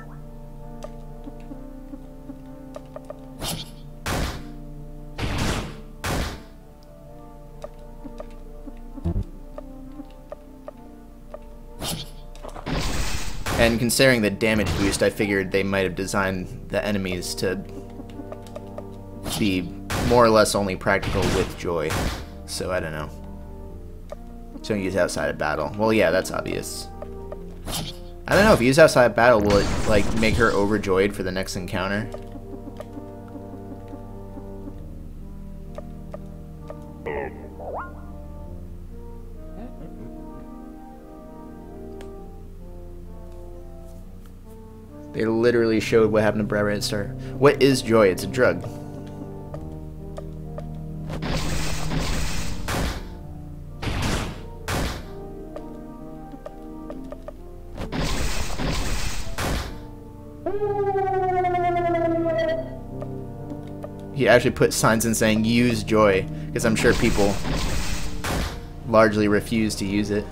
And considering the damage boost, I figured they might have designed the enemies to be more or less only practical with joy. So I don't know. So use outside of battle. Well, yeah, that's obvious. I don't know, if you use outside of battle, will it, like, make her overjoyed for the next encounter? They literally showed what happened to Brad Red Star. What is joy? It's a drug. He actually put signs in saying use joy because I'm sure people largely refuse to use it.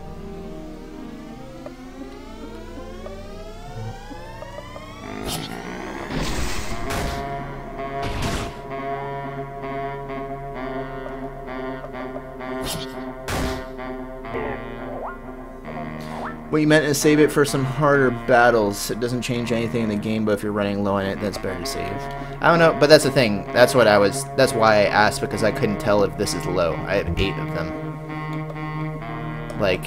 What you meant is save it for some harder battles. It doesn't change anything in the game, but if you're running low on it, that's better to save. I don't know, but that's the thing. That's what I was, that's why I asked, because I couldn't tell if this is low. I have eight of them. Like,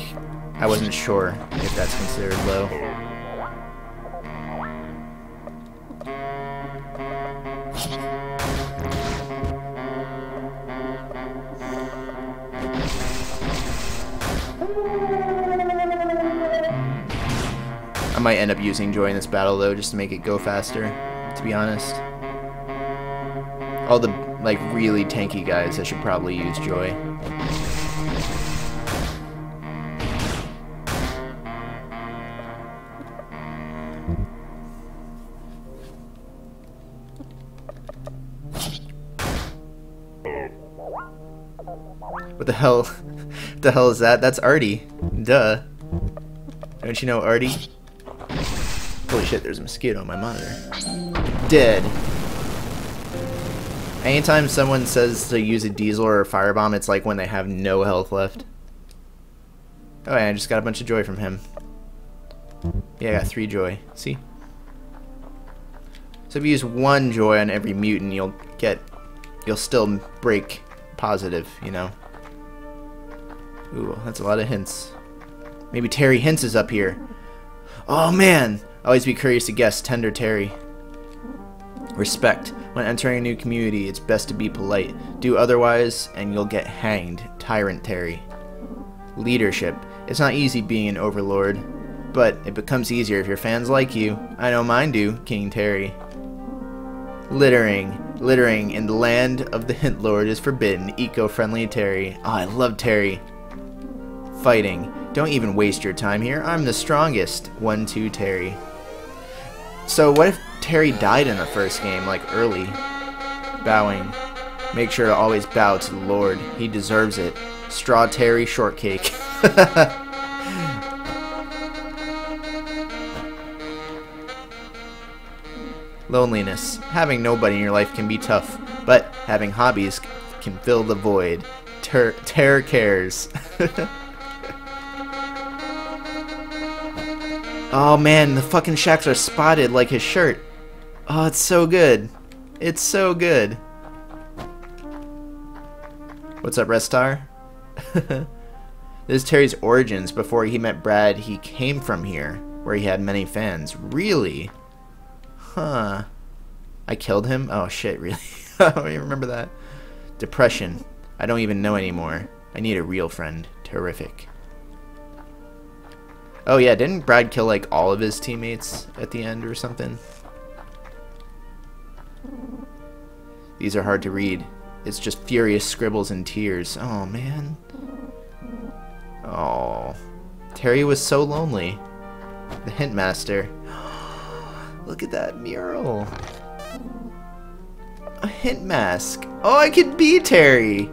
I wasn't sure if that's considered low. Might end up using Joy in this battle, though, just to make it go faster, to be honest. All the, like, really tanky guys, I should probably use Joy. What the hell? what the hell is that? That's Artie. Duh. Don't you know Artie? Holy shit, there's a mosquito on my monitor. Dead. Anytime someone says to use a diesel or a firebomb, it's like when they have no health left. Oh yeah, I just got a bunch of joy from him. Yeah, I got three joy. See? So if you use one joy on every mutant, you'll get... You'll still break positive, you know? Ooh, that's a lot of hints. Maybe Terry Hintz is up here. Oh man! Always be curious to guess, Tender Terry. Respect. When entering a new community, it's best to be polite. Do otherwise, and you'll get hanged. Tyrant Terry. Leadership. It's not easy being an overlord, but it becomes easier if your fans like you. I know mine do, King Terry. Littering. Littering in the land of the Hint Lord is forbidden. Eco-friendly Terry. Oh, I love Terry fighting. Don't even waste your time here. I'm the strongest. 1-2 Terry. So what if Terry died in the first game, like early? Bowing. Make sure to always bow to the Lord. He deserves it. Straw Terry Shortcake. Loneliness. Having nobody in your life can be tough, but having hobbies can fill the void. Ter terror cares. Oh man, the fucking shacks are spotted like his shirt. Oh, it's so good. It's so good. What's up, Restar? this is Terry's origins. Before he met Brad, he came from here, where he had many fans. Really? Huh. I killed him? Oh shit, really? I don't even remember that. Depression. I don't even know anymore. I need a real friend. Terrific. Oh yeah, didn't Brad kill like all of his teammates at the end or something? These are hard to read. It's just furious scribbles and tears. Oh man. Oh. Terry was so lonely. The hint master. Look at that mural. A hint mask. Oh, I could be Terry.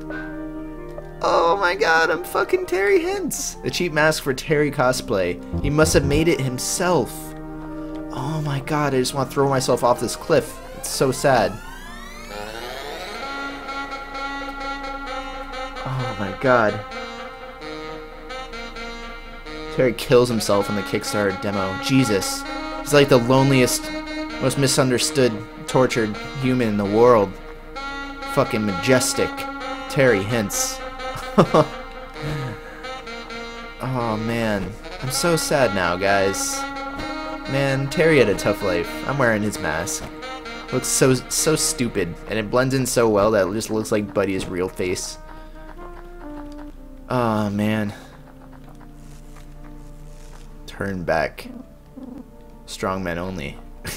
Oh my god, I'm fucking Terry Hintz! The cheap mask for Terry cosplay. He must have made it himself. Oh my god, I just want to throw myself off this cliff. It's so sad. Oh my god. Terry kills himself in the Kickstarter demo. Jesus. He's like the loneliest, most misunderstood, tortured human in the world. Fucking majestic. Terry Hintz. oh man, I'm so sad now, guys. Man, Terry had a tough life. I'm wearing his mask. Looks so so stupid, and it blends in so well that it just looks like Buddy's real face. Oh man. Turn back. Strong men only.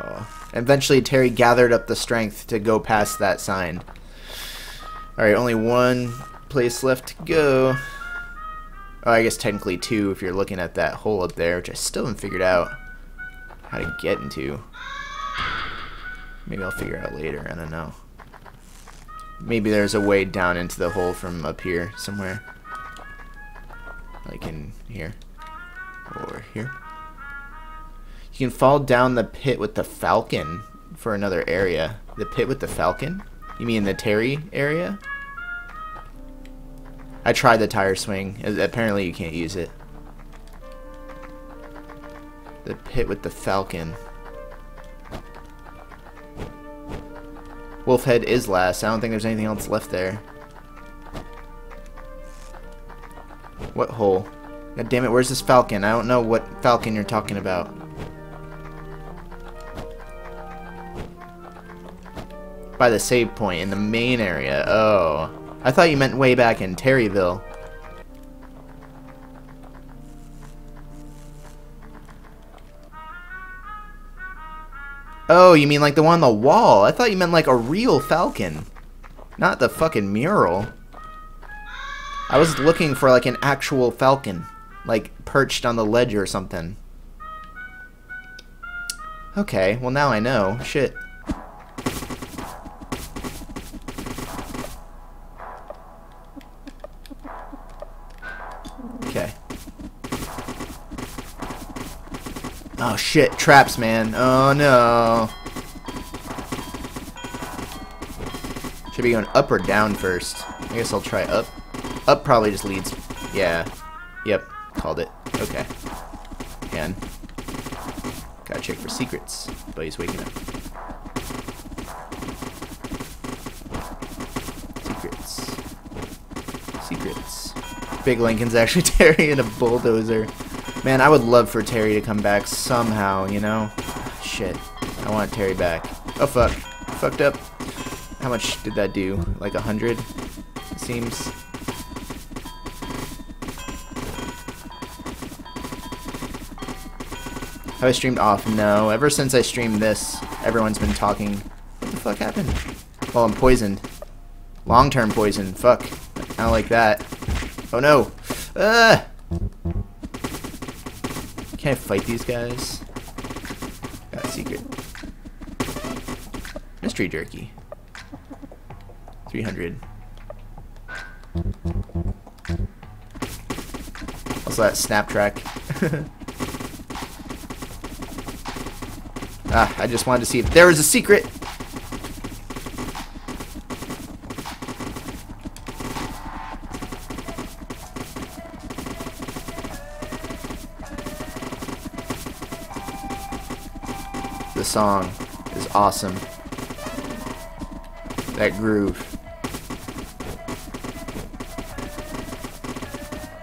oh. Eventually, Terry gathered up the strength to go past that sign. Alright, only one place left to go. Oh, I guess technically two if you're looking at that hole up there, which I still haven't figured out how to get into. Maybe I'll figure out later, I don't know. Maybe there's a way down into the hole from up here somewhere. Like in here. Or here. You can fall down the pit with the falcon for another area. The pit with the falcon? You mean the Terry area? I tried the tire swing. Apparently you can't use it. The pit with the falcon. Wolfhead is last. I don't think there's anything else left there. What hole? God damn it, where's this falcon? I don't know what falcon you're talking about. by the save point in the main area. Oh. I thought you meant way back in Terryville. Oh, you mean like the one on the wall? I thought you meant like a real falcon. Not the fucking mural. I was looking for like an actual falcon. Like perched on the ledge or something. Okay, well now I know. Shit. Oh shit, traps, man. Oh no. Should be going up or down first. I guess I'll try up. Up probably just leads. Yeah. Yep. Called it. Okay. And gotta check for secrets. But he's waking up. Secrets. Secrets. Big Lincoln's actually Terry in a bulldozer. Man, I would love for Terry to come back somehow, you know? Shit. I want Terry back. Oh fuck. Fucked up. How much did that do? Like a hundred? Seems. Have I streamed off? No. Ever since I streamed this, everyone's been talking. What the fuck happened? Well, I'm poisoned. Long-term poison. Fuck. I don't like that. Oh no. Ah! Can I fight these guys? Got a secret. Mystery jerky. 300. Also that snap track. ah, I just wanted to see if there was a secret. The song is awesome. That groove.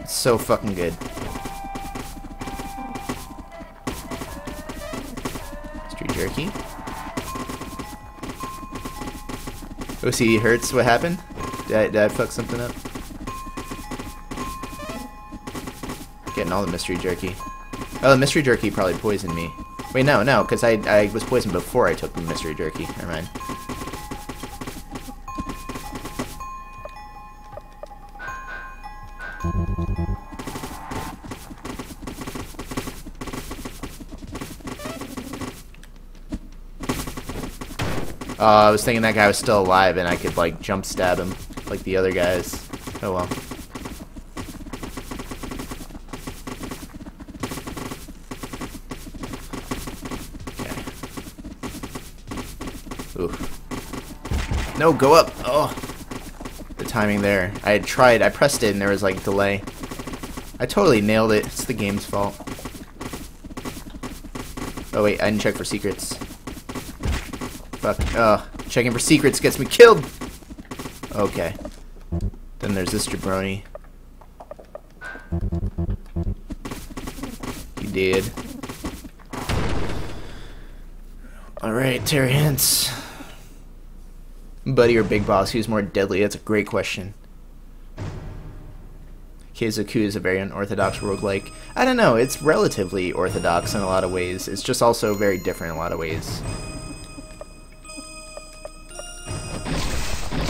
So fucking good. Street jerky. Oh, OCD hurts. What happened? Did I, did I fuck something up? Getting all the mystery jerky. Oh, the mystery jerky probably poisoned me. Wait, no, no, because I, I was poisoned before I took the mystery jerky. Never mind. Uh, I was thinking that guy was still alive and I could, like, jump stab him like the other guys. Oh well. Okay. Oof. No, go up! Oh! The timing there. I had tried, I pressed it and there was, like, delay. I totally nailed it. It's the game's fault. Oh wait, I didn't check for secrets. Fuck. Ugh. Checking for secrets gets me killed! Okay. Then there's this jabroni. He did. Alright, Terry Hintz. Buddy or Big Boss, who's more deadly? That's a great question. Keizoku is a very unorthodox roguelike. I don't know, it's relatively orthodox in a lot of ways. It's just also very different in a lot of ways.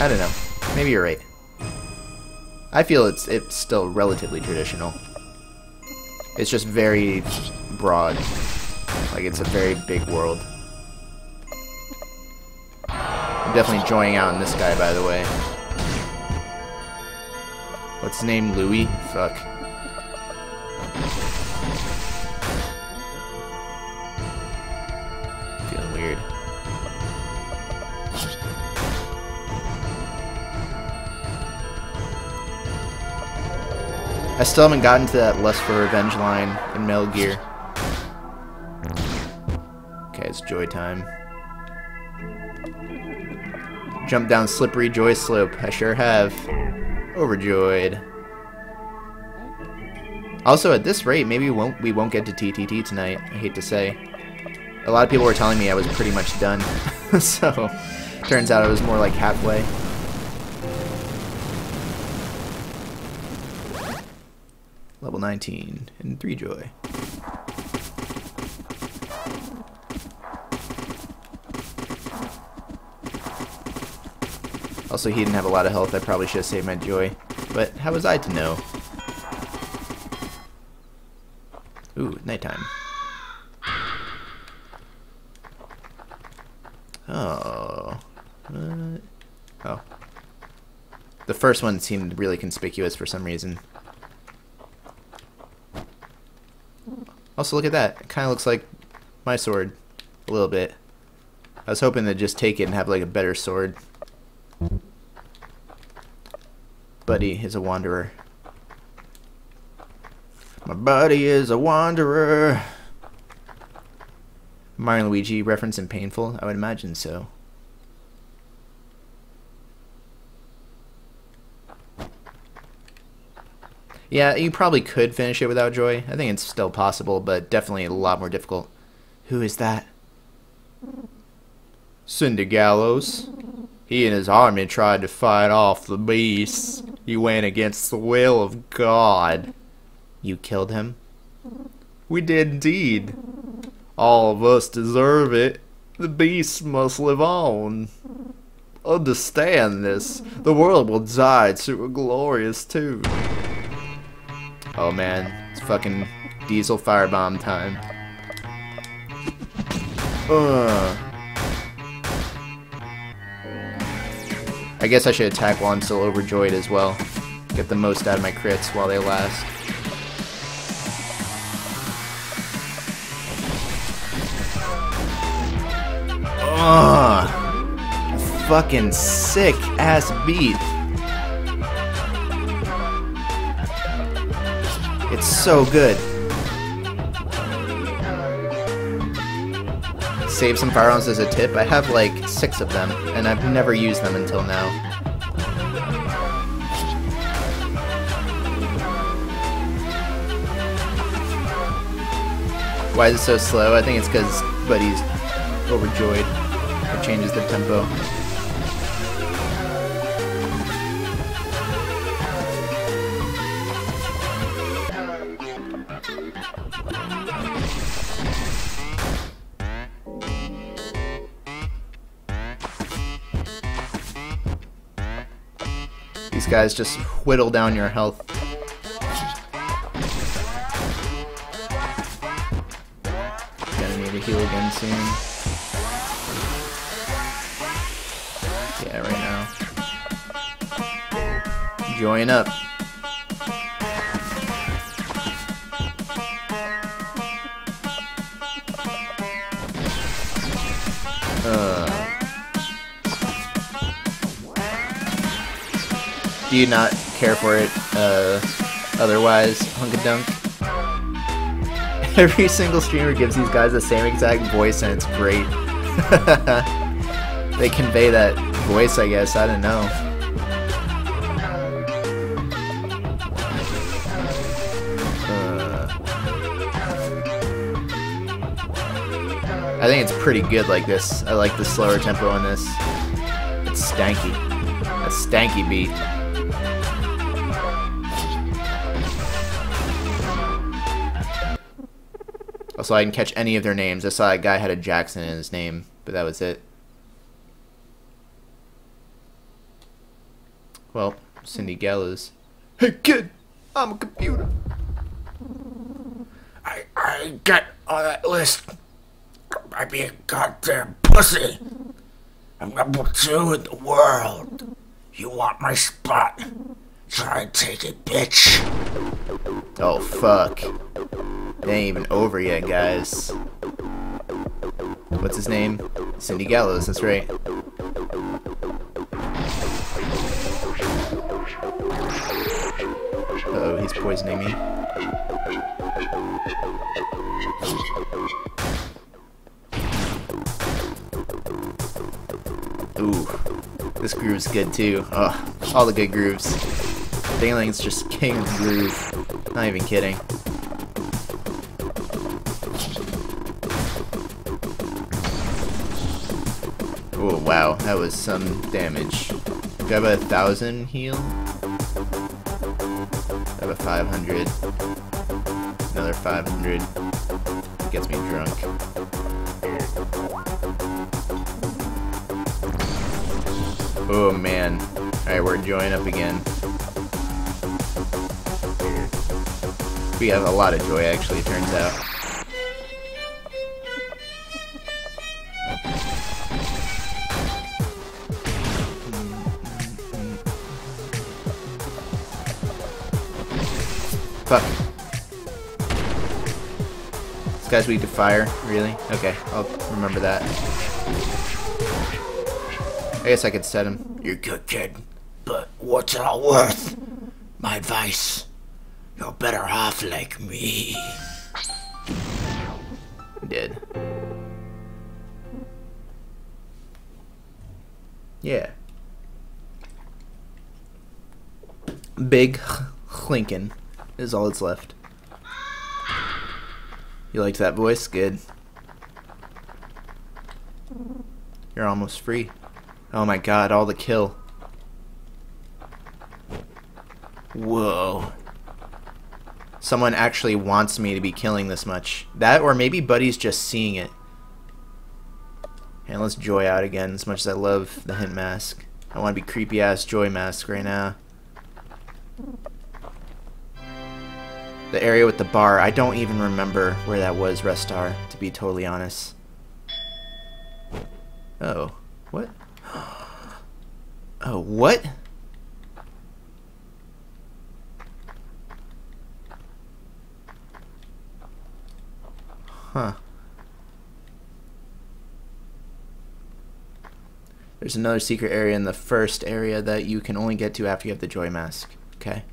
I don't know. Maybe you're right. I feel it's it's still relatively traditional. It's just very broad. Like it's a very big world. Definitely enjoying out in this guy, by the way. What's his name? Louis? Fuck. Feeling weird. I still haven't gotten to that Lust for Revenge line in Metal Gear. Okay, it's joy time. Jump down slippery joy slope. I sure have. Overjoyed. Also, at this rate, maybe we won't we won't get to TTT tonight. I hate to say. A lot of people were telling me I was pretty much done. so, turns out I was more like halfway. Level 19 and 3 joy. Also, he didn't have a lot of health. I probably should have saved my joy. But how was I to know? Ooh, nighttime. Oh. What? Oh. The first one seemed really conspicuous for some reason. Also, look at that. It kind of looks like my sword. A little bit. I was hoping to just take it and have like a better sword. Buddy is a wanderer. My buddy is a wanderer. Mario Luigi reference in Painful? I would imagine so. Yeah, you probably could finish it without Joy. I think it's still possible, but definitely a lot more difficult. Who is that? Cindy Gallows. He and his army tried to fight off the beasts. He went against the will of God. You killed him? We did indeed. All of us deserve it. The beasts must live on. Understand this. The world will die to a glorious tune. Oh man, it's fucking diesel firebomb time. Ugh. I guess I should attack while I'm still overjoyed as well. Get the most out of my crits while they last. Ugh. Fucking sick ass beat. It's so good. Save some firearms as a tip. I have like six of them, and I've never used them until now. Why is it so slow? I think it's because Buddy's overjoyed. It changes the tempo. Guys just whittle down your health. Gonna need to heal again soon. Yeah, right now. Join up. Do you not care for it uh, otherwise, Hunkadunk? Every single streamer gives these guys the same exact voice and it's great. they convey that voice, I guess. I don't know. Uh, I think it's pretty good like this. I like the slower tempo in this. It's stanky. A stanky beat. Also, I didn't catch any of their names. I saw a guy had a Jackson in his name, but that was it. Well, Cindy Gallows. Hey kid, I'm a computer. I, I get on that list. I be a goddamn pussy. I'm number two in the world. You want my spot? Try and take it, bitch. Oh, fuck. It ain't even over yet, guys. What's his name? Cindy Gallows, that's right. Uh oh he's poisoning me. Ooh, this groove's good too. Oh, all the good grooves. Dingaling's just king of the groove. Not even kidding. Oh wow, that was some damage. Have a thousand heal? I have a 500. Another 500. Gets me drunk. Oh man. Alright, we're joining up again. We have a lot of joy actually, it turns out. Fuck. This guy's weak to fire, really? Okay, I'll remember that. I guess I could set him. You're good, kid. But what's it all worth? My advice. You're better off like me. Did. Yeah. Big Lincoln is all that's left. You liked that voice? Good. You're almost free. Oh my god, all the kill. Whoa. Someone actually wants me to be killing this much. That, or maybe Buddy's just seeing it. And let's Joy out again, as much as I love the hint mask. I want to be creepy ass Joy mask right now. The area with the bar, I don't even remember where that was, Restar, to be totally honest. Oh. What? Oh, what? Huh. There's another secret area in the first area that you can only get to after you have the Joy Mask. Okay.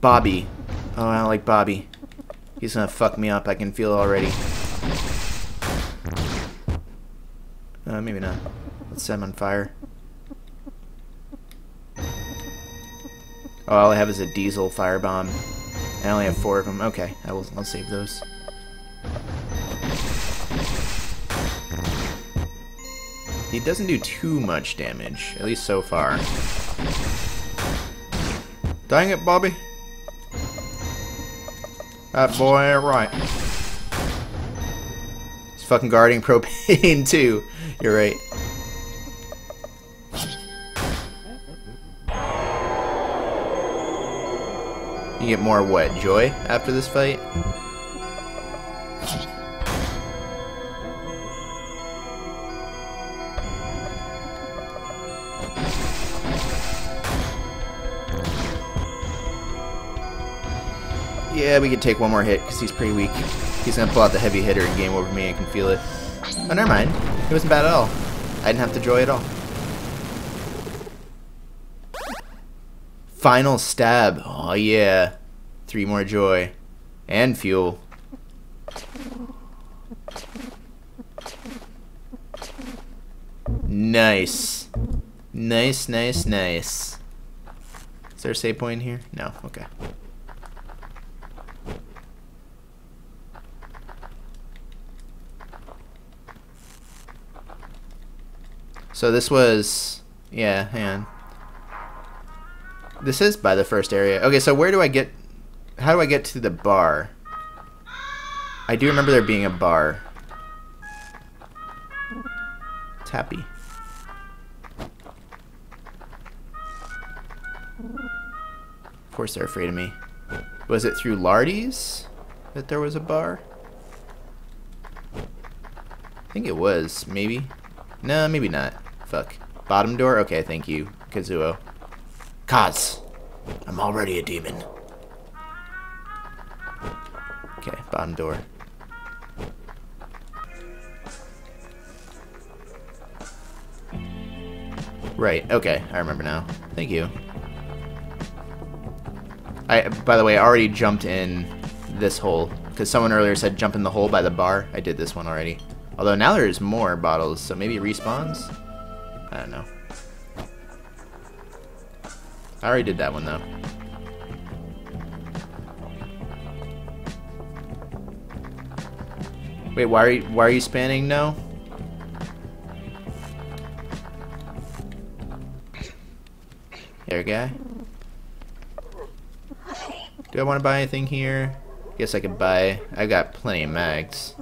Bobby. Oh, I don't like Bobby. He's gonna fuck me up. I can feel it already. Uh, maybe not. Let's set him on fire. Oh, all I have is a diesel firebomb. I only have four of them. Okay, I will. I'll save those. He doesn't do too much damage, at least so far. Dang it, Bobby. That boy right. He's fucking guarding propane too. You're right. You get more what? Joy after this fight? Yeah, we could take one more hit because he's pretty weak. He's gonna pull out the heavy hitter and game over me. I can feel it. Oh, never mind. It wasn't bad at all. I didn't have to joy at all. Final stab. Oh yeah. Three more joy. And fuel. Nice. Nice, nice, nice. Is there a save point here? No. Okay. So this was... Yeah, hang on. This is by the first area. Okay, so where do I get... How do I get to the bar? I do remember there being a bar. Tappy. Of course they're afraid of me. Was it through Lardy's that there was a bar? I think it was, maybe. No, maybe not. Fuck. Bottom door? Okay, thank you, Kazuo. Kaz, I'm already a demon. Okay, bottom door. Right, okay, I remember now. Thank you. I, by the way, I already jumped in this hole, because someone earlier said jump in the hole by the bar. I did this one already. Although now there's more bottles, so maybe it respawns? I don't know. I already did that one, though. Wait, why are you, why are you spanning no? There, guy. Do I want to buy anything here? Guess I could buy. I've got plenty of mags.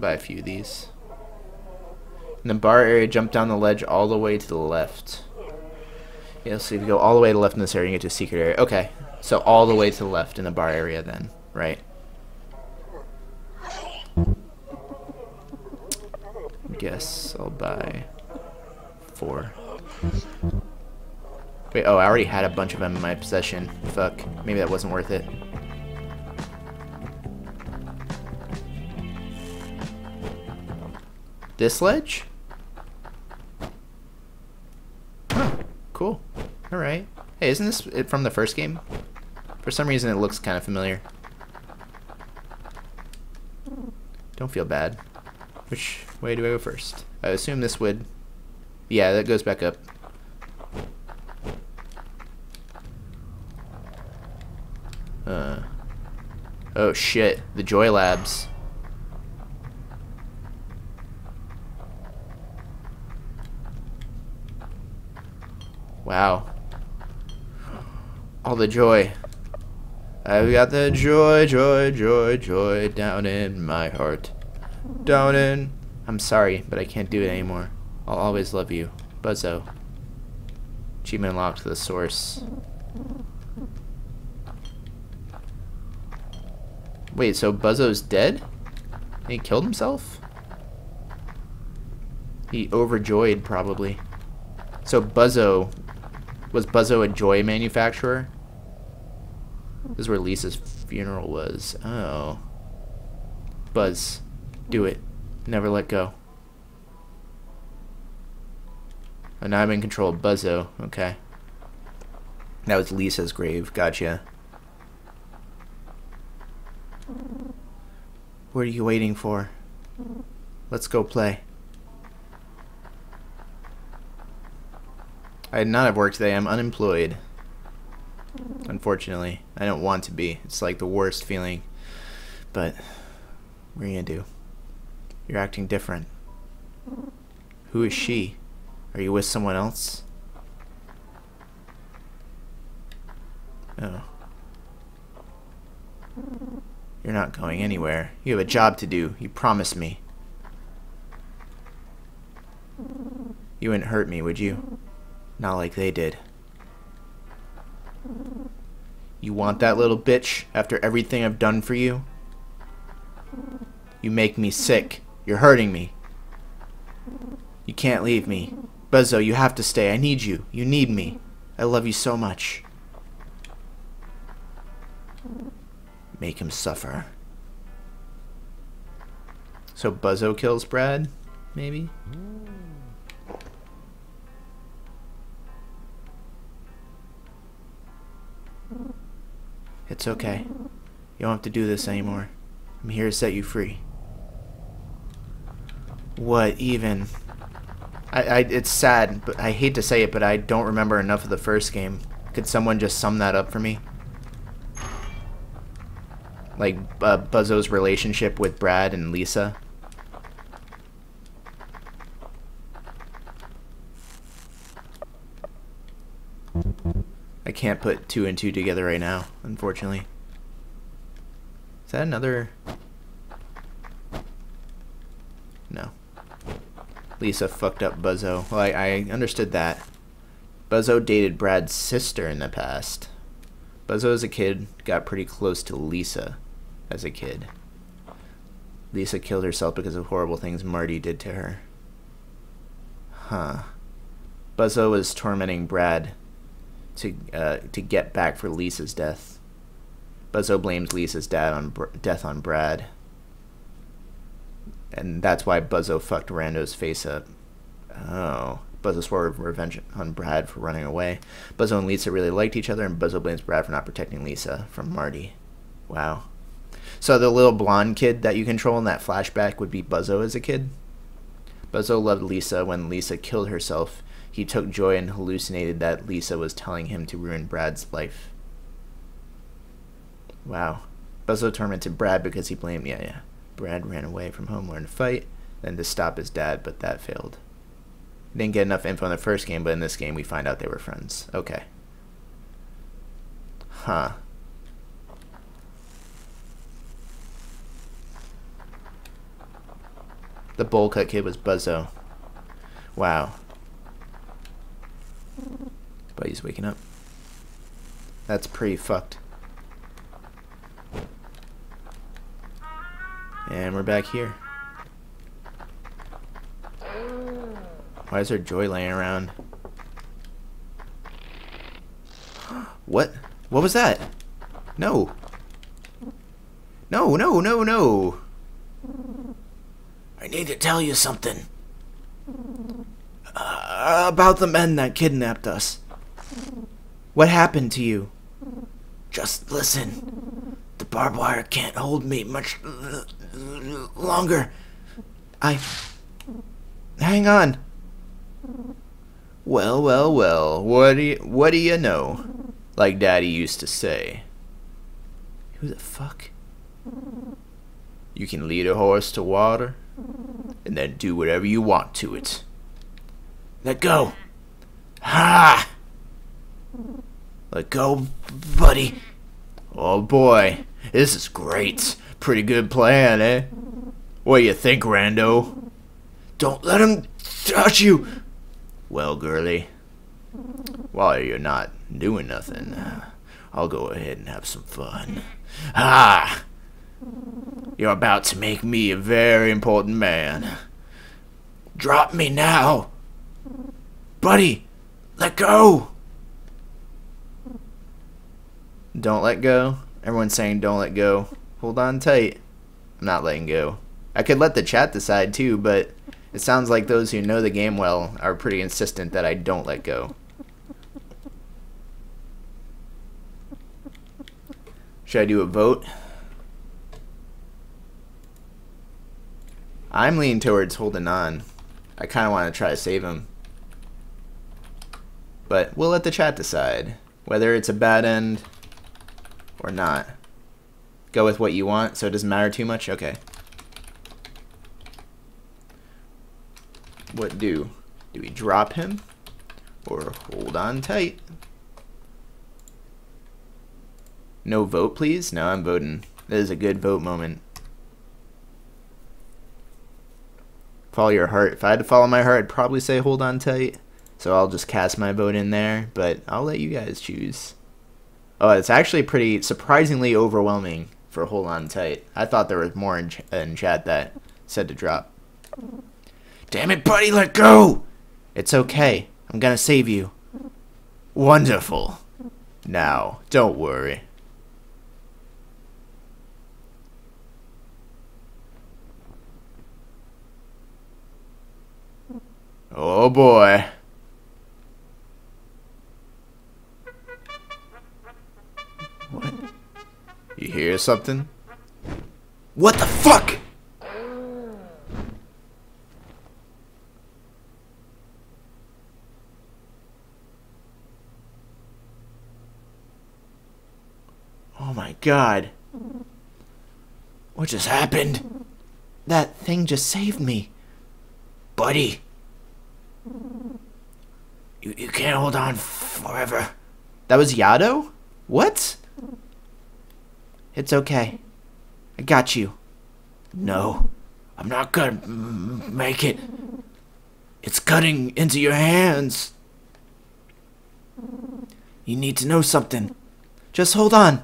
Buy a few of these. In the bar area, jump down the ledge all the way to the left. Yeah, so if you go all the way to the left in this area, you get to a secret area. Okay, so all the way to the left in the bar area then, right? Guess I'll buy four. Wait, oh, I already had a bunch of them in my possession. Fuck, maybe that wasn't worth it. This ledge? Oh, cool. Alright. Hey, isn't this it from the first game? For some reason it looks kind of familiar. Don't feel bad. Which way do I go first? I assume this would... Yeah, that goes back up. Uh... Oh shit, the Joy Labs. Wow. All the joy. I've got the joy, joy, joy, joy down in my heart. Down in. I'm sorry, but I can't do it anymore. I'll always love you. Buzzo. Achievement unlocked the source. Wait, so Buzzo's dead? He killed himself? He overjoyed, probably. So Buzzo was Buzzo a joy manufacturer? This is where Lisa's funeral was. Oh. Buzz. Do it. Never let go. And now I'm in control of Buzzo. Okay. That was Lisa's grave. Gotcha. What are you waiting for? Let's go play. I did not have work today. I'm unemployed. Unfortunately. I don't want to be. It's like the worst feeling. But, what are you to do? You're acting different. Who is she? Are you with someone else? Oh. You're not going anywhere. You have a job to do. You promised me. You wouldn't hurt me, would you? Not like they did. You want that little bitch after everything I've done for you? You make me sick. You're hurting me. You can't leave me. Buzzo, you have to stay. I need you. You need me. I love you so much. Make him suffer. So Buzzo kills Brad? Maybe? It's okay. You don't have to do this anymore. I'm here to set you free. What even? I, I, it's sad, but I hate to say it, but I don't remember enough of the first game. Could someone just sum that up for me? Like uh, Buzzo's relationship with Brad and Lisa. I can't put two and two together right now, unfortunately. Is that another... No. Lisa fucked up Buzzo. Well, I, I understood that. Buzzo dated Brad's sister in the past. Buzzo as a kid got pretty close to Lisa as a kid. Lisa killed herself because of horrible things Marty did to her. Huh. Buzzo was tormenting Brad to uh, to get back for Lisa's death. Buzzo blames Lisa's dad on death on Brad, and that's why Buzzo fucked Rando's face up. Oh, Buzzo swore revenge on Brad for running away. Buzzo and Lisa really liked each other, and Buzzo blames Brad for not protecting Lisa from Marty. Wow. So the little blonde kid that you control in that flashback would be Buzzo as a kid. Buzzo loved Lisa when Lisa killed herself he took joy and hallucinated that Lisa was telling him to ruin Brad's life. Wow. Buzzo tormented Brad because he blamed, yeah, yeah. Brad ran away from home, learned to fight, then to stop his dad, but that failed. Didn't get enough info in the first game, but in this game we find out they were friends. Okay. Huh. The bowl cut kid was Buzzo. Wow. But he's waking up. That's pretty fucked. And we're back here. Why is there joy laying around? What? What was that? No. No, no, no, no. I need to tell you something. Uh, about the men that kidnapped us. What happened to you? Just listen. The barbed wire can't hold me much longer. I. Hang on. Well, well, well. What do you, what do you know? Like Daddy used to say. Who the fuck? You can lead a horse to water, and then do whatever you want to it. Let go. Ha! Let go, buddy. Oh boy, this is great. Pretty good plan, eh? What do you think, Rando? Don't let him touch you. Well, girlie, while you're not doing nothing, I'll go ahead and have some fun. Ah! You're about to make me a very important man. Drop me now. Buddy, let go. Don't let go. Everyone's saying don't let go. Hold on tight. I'm not letting go. I could let the chat decide too, but it sounds like those who know the game well are pretty insistent that I don't let go. Should I do a vote? I'm leaning towards holding on. I kind of want to try to save him. But we'll let the chat decide whether it's a bad end or not. Go with what you want, so it doesn't matter too much? Okay. What do? Do we drop him? Or hold on tight? No vote, please? No, I'm voting. This is a good vote moment. Follow your heart. If I had to follow my heart, I'd probably say hold on tight. So I'll just cast my vote in there, but I'll let you guys choose. Oh, it's actually pretty surprisingly overwhelming for hold on tight. I thought there was more in, ch uh, in chat that said to drop. Damn it, buddy, let go! It's okay. I'm gonna save you. Wonderful. Now, don't worry. Oh boy. You hear something? What the fuck? Oh my god. What just happened? That thing just saved me. Buddy. You, you can't hold on forever. That was Yado? What? It's okay. I got you. No, I'm not gonna make it. It's cutting into your hands. You need to know something. Just hold on.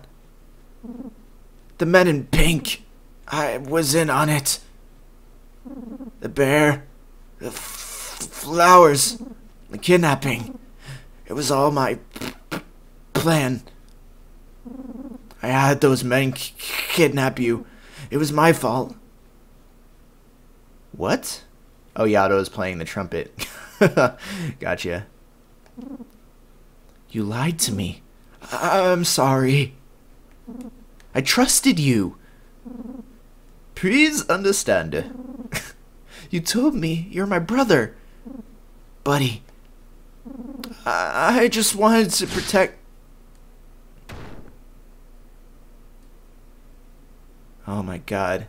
The men in pink. I was in on it. The bear. The flowers. The kidnapping. It was all my plan. I had those men kidnap you. It was my fault. What? Oh, Yado is playing the trumpet. gotcha. You lied to me. I'm sorry. I trusted you. Please understand. you told me you're my brother. Buddy, I, I just wanted to protect. Oh my god.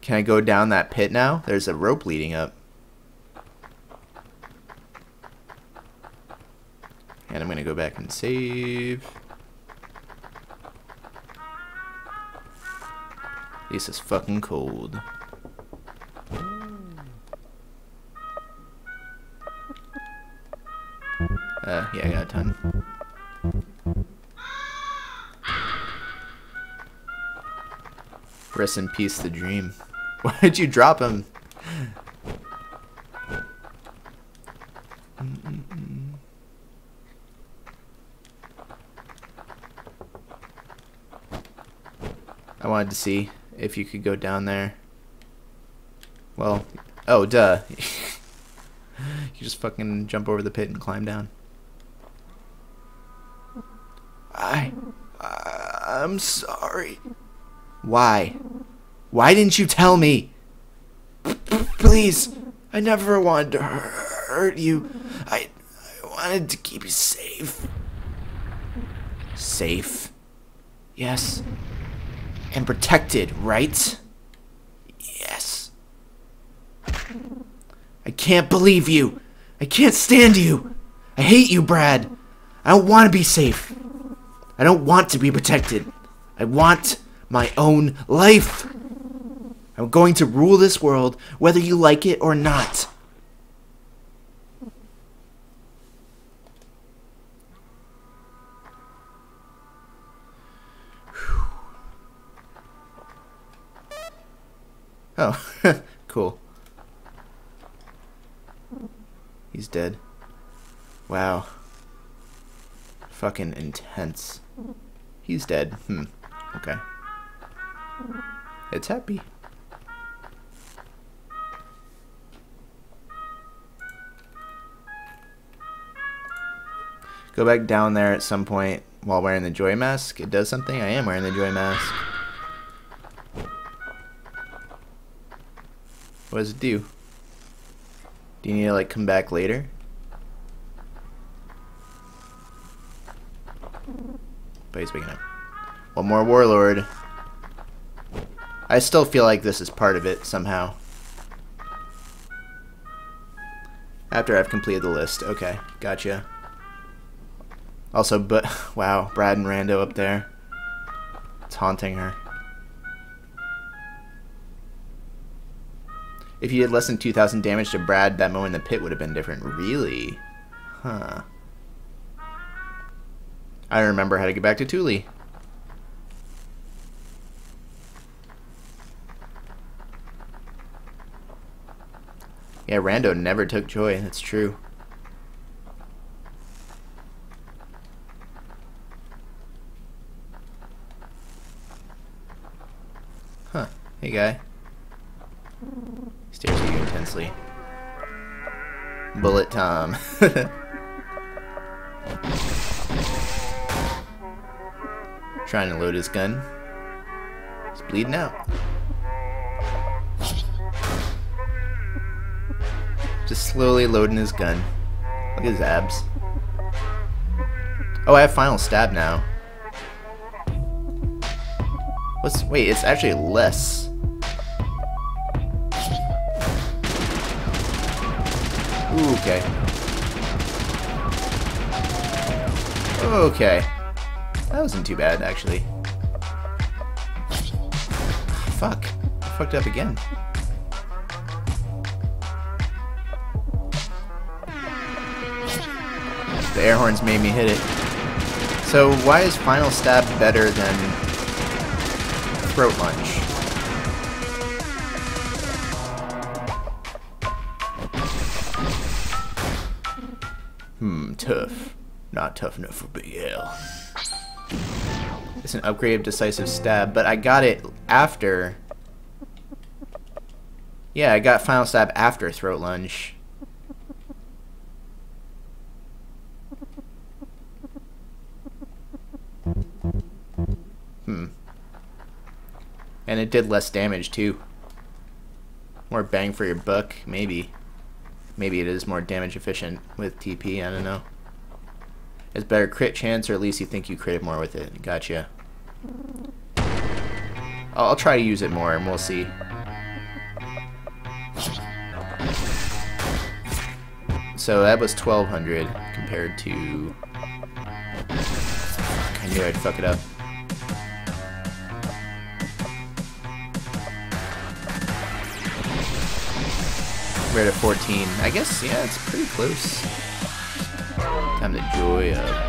Can I go down that pit now? There's a rope leading up. And I'm going to go back and save. This is fucking cold. Uh, yeah, I got a ton. Rest in peace, the dream. Why did you drop him? I wanted to see if you could go down there. Well, oh, duh. you just fucking jump over the pit and climb down. I, I I'm sorry. Why? Why didn't you tell me? Please, I never wanted to hurt you. I, I wanted to keep you safe. Safe? Yes. And protected, right? Yes. I can't believe you. I can't stand you. I hate you, Brad. I don't want to be safe. I don't want to be protected. I want my own life. I'm going to rule this world whether you like it or not. Oh, cool. He's dead. Wow. Fucking intense. He's dead. Hmm. Okay. It's happy. Go back down there at some point while wearing the joy mask. It does something. I am wearing the joy mask. What does it do? Do you need to like come back later? But he's waking up. One more warlord. I still feel like this is part of it somehow. After I've completed the list. Okay, gotcha. Also, but wow, Brad and Rando up there. It's haunting her. If you did less than 2,000 damage to Brad, that moment in the pit would have been different. Really? Huh. I remember how to get back to Thule. Yeah, Rando never took joy. That's true. Huh. Hey, guy. Stares at you intensely. Bullet Tom. Trying to load his gun. He's bleeding out. Just slowly loading his gun. Look at his abs. Oh, I have final stab now. What's wait, it's actually less. Ooh, okay. Okay. That wasn't too bad, actually. Fuck. I fucked up again. The air horns made me hit it. So why is Final Stab better than Throat Lunge? Hmm, tough. Not tough enough for Big L. It's an upgrade of Decisive Stab, but I got it after... Yeah, I got Final Stab after Throat Lunge. Hmm. And it did less damage too. More bang for your buck, maybe. Maybe it is more damage efficient with TP, I don't know. It's better crit chance, or at least you think you crit more with it. Gotcha. I'll, I'll try to use it more, and we'll see. So that was 1200 compared to... I knew I'd fuck it up. We're at 14. I guess, yeah, it's pretty close. Time to joy up.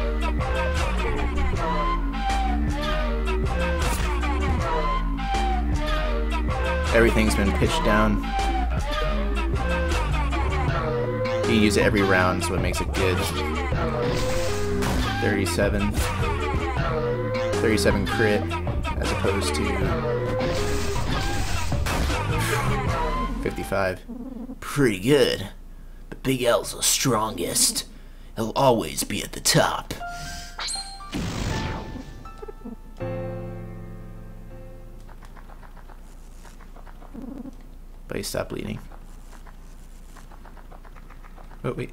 Everything's been pitched down. You use it every round, so it makes it good. 37. 37 crit, as opposed to 55. Pretty good. But Big L's the strongest. He'll always be at the top. But he stopped bleeding. Oh, wait.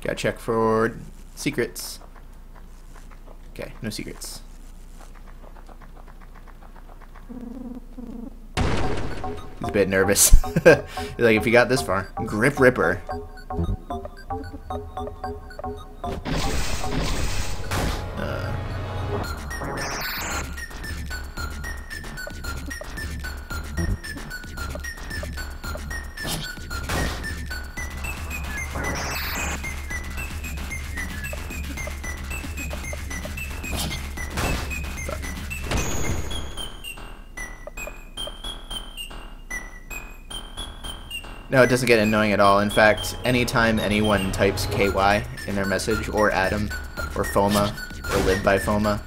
Gotta check for secrets. Okay, no secrets. He's a bit nervous. Like, if you got this far. Grip Ripper. Uh. No, it doesn't get annoying at all. In fact, anytime anyone types KY in their message, or Adam, or FOMA, or LiveByFoma,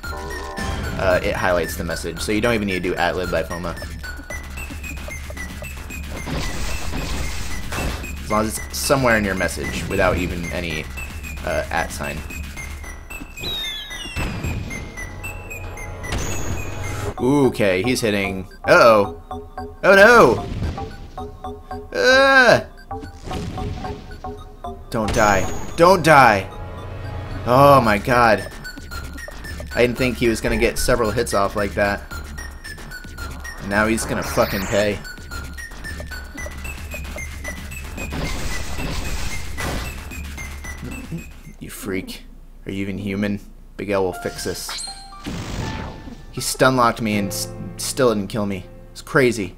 uh, it highlights the message. So you don't even need to do at LiveByFoma. As long as it's somewhere in your message without even any uh, at sign. Ooh, okay, he's hitting. Uh oh. Oh no! Ah! Don't die. Don't die! Oh my god. I didn't think he was gonna get several hits off like that. Now he's gonna fucking pay. You freak. Are you even human? Big L will fix this. He stun locked me and s- still didn't kill me. It's crazy.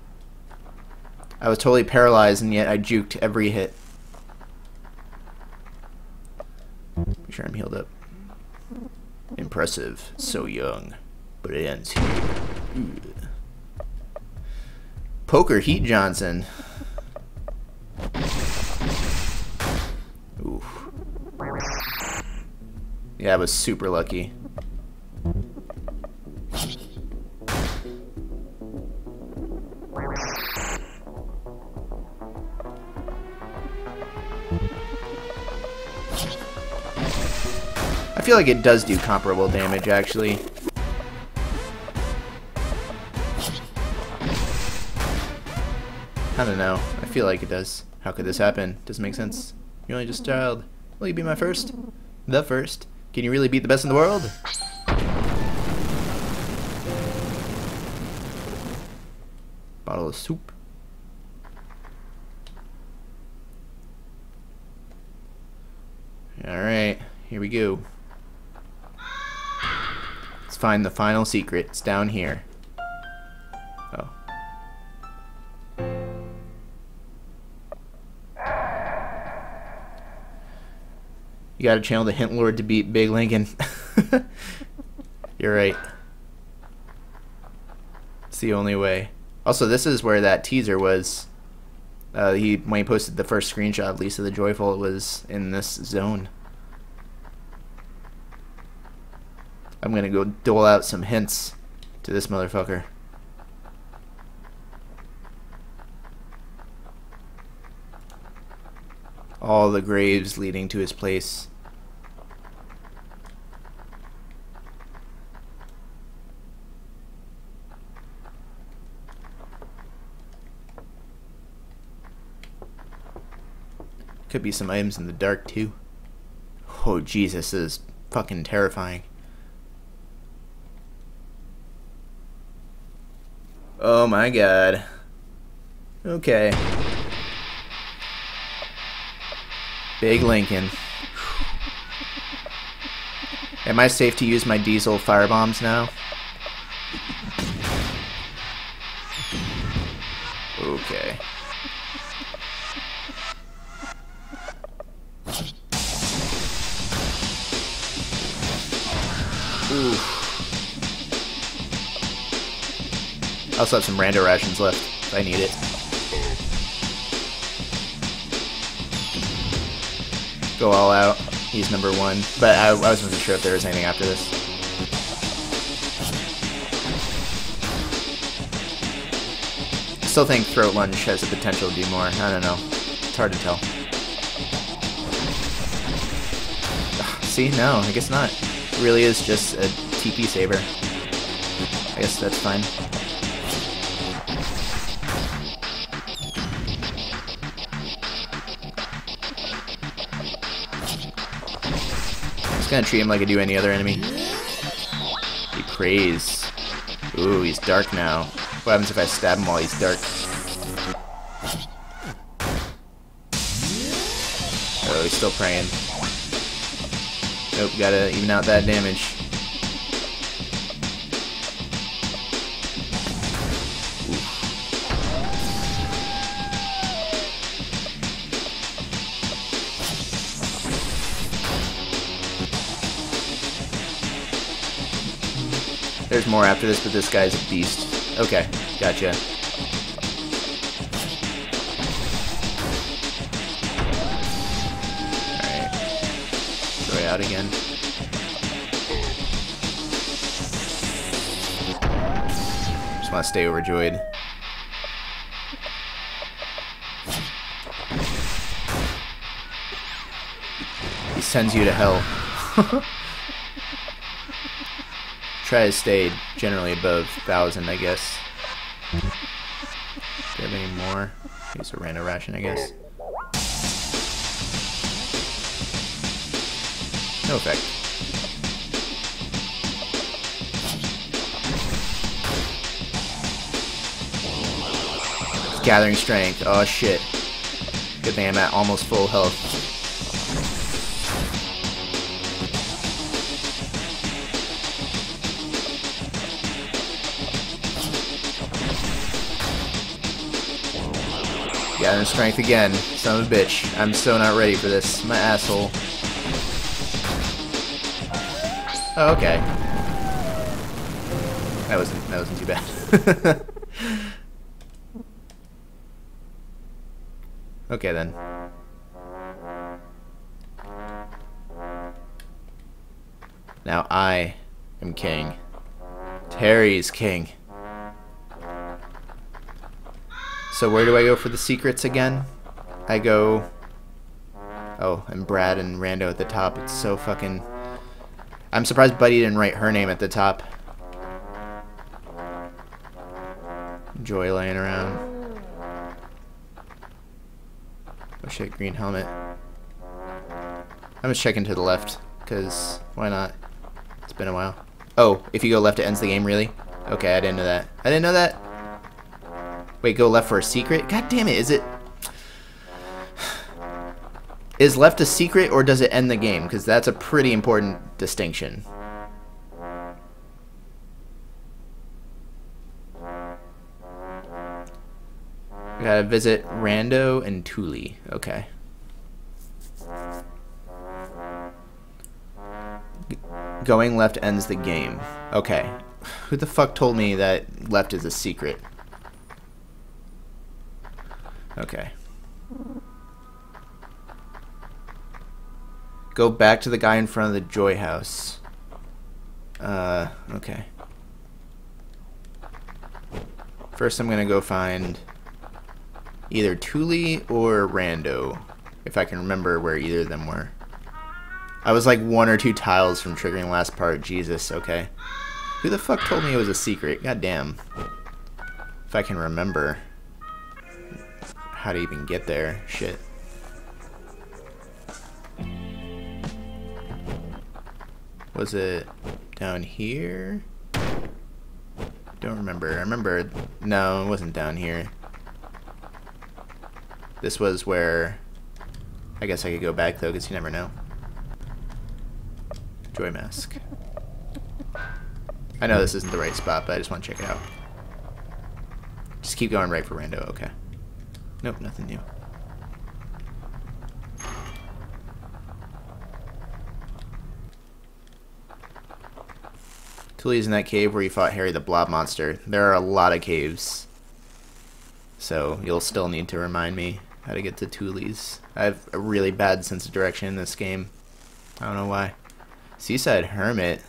I was totally paralyzed and yet I juked every hit. Make sure I'm healed up. Impressive. So young. But it ends here. Poker Heat Johnson. Oof. Yeah, I was super lucky. I feel like it does do comparable damage, actually. I don't know. I feel like it does. How could this happen? Doesn't make sense. You're only just a child. Will you be my first? The first? Can you really beat the best in the world? Bottle of soup. Alright, here we go. Find the final secret. It's down here. Oh. You gotta channel the Hint Lord to beat Big Lincoln. You're right. It's the only way. Also, this is where that teaser was. Uh, he when he posted the first screenshot Lisa the Joyful, it was in this zone. I'm gonna go dole out some hints to this motherfucker. All the graves leading to his place. Could be some items in the dark too. Oh Jesus, this is fucking terrifying. Oh my god. Okay. Big Lincoln. Am I safe to use my diesel firebombs now? Okay. Also have some rando rations left if I need it. Go all out. He's number one. But I, I wasn't sure if there was anything after this. Still think throat lunge has the potential to do more. I don't know. It's hard to tell. See, no, I guess not. It really is just a TP saver. I guess that's fine. Gonna treat him like I do any other enemy. He prays. Ooh, he's dark now. What happens if I stab him while he's dark? Oh, he's still praying. Nope, gotta even out that damage. More after this, but this guy's a beast. Okay, gotcha. Alright. Joy out again. Just want to stay overjoyed. He sends you to hell. Try to stay generally above 1,000, I guess. Do you have any more? Use a rando ration, I guess. No effect. Gathering strength. Oh shit. Good thing I'm at almost full health. Gathering strength again. Son of a bitch. I'm so not ready for this. My asshole. Oh, okay. That wasn't that wasn't too bad. okay then. Now I am king. Terry is king. So where do I go for the secrets again? I go... Oh, and Brad and Rando at the top. It's so fucking... I'm surprised Buddy didn't write her name at the top. Joy laying around. Oh shit, green helmet. I'm just checking to the left, because why not? It's been a while. Oh, if you go left it ends the game, really? Okay, I didn't know that. I didn't know that. Wait, go left for a secret? God damn it, is it... Is left a secret or does it end the game? Because that's a pretty important distinction. Gotta visit Rando and Thule. Okay. G going left ends the game. Okay. Who the fuck told me that left is a secret? Okay. Go back to the guy in front of the Joy House. Uh, okay. First I'm gonna go find either Thule or Rando, if I can remember where either of them were. I was like one or two tiles from triggering last part. Jesus, okay. Who the fuck told me it was a secret? God damn. If I can remember how to even get there. Shit. Was it down here? Don't remember. I remember... No, it wasn't down here. This was where... I guess I could go back, though, because you never know. Joy Mask. I know this isn't the right spot, but I just want to check it out. Just keep going right for Rando, okay. Nope, nothing new. Tully's in that cave where you fought Harry the Blob Monster. There are a lot of caves. So you'll still need to remind me how to get to Tully's. I have a really bad sense of direction in this game. I don't know why. Seaside Hermit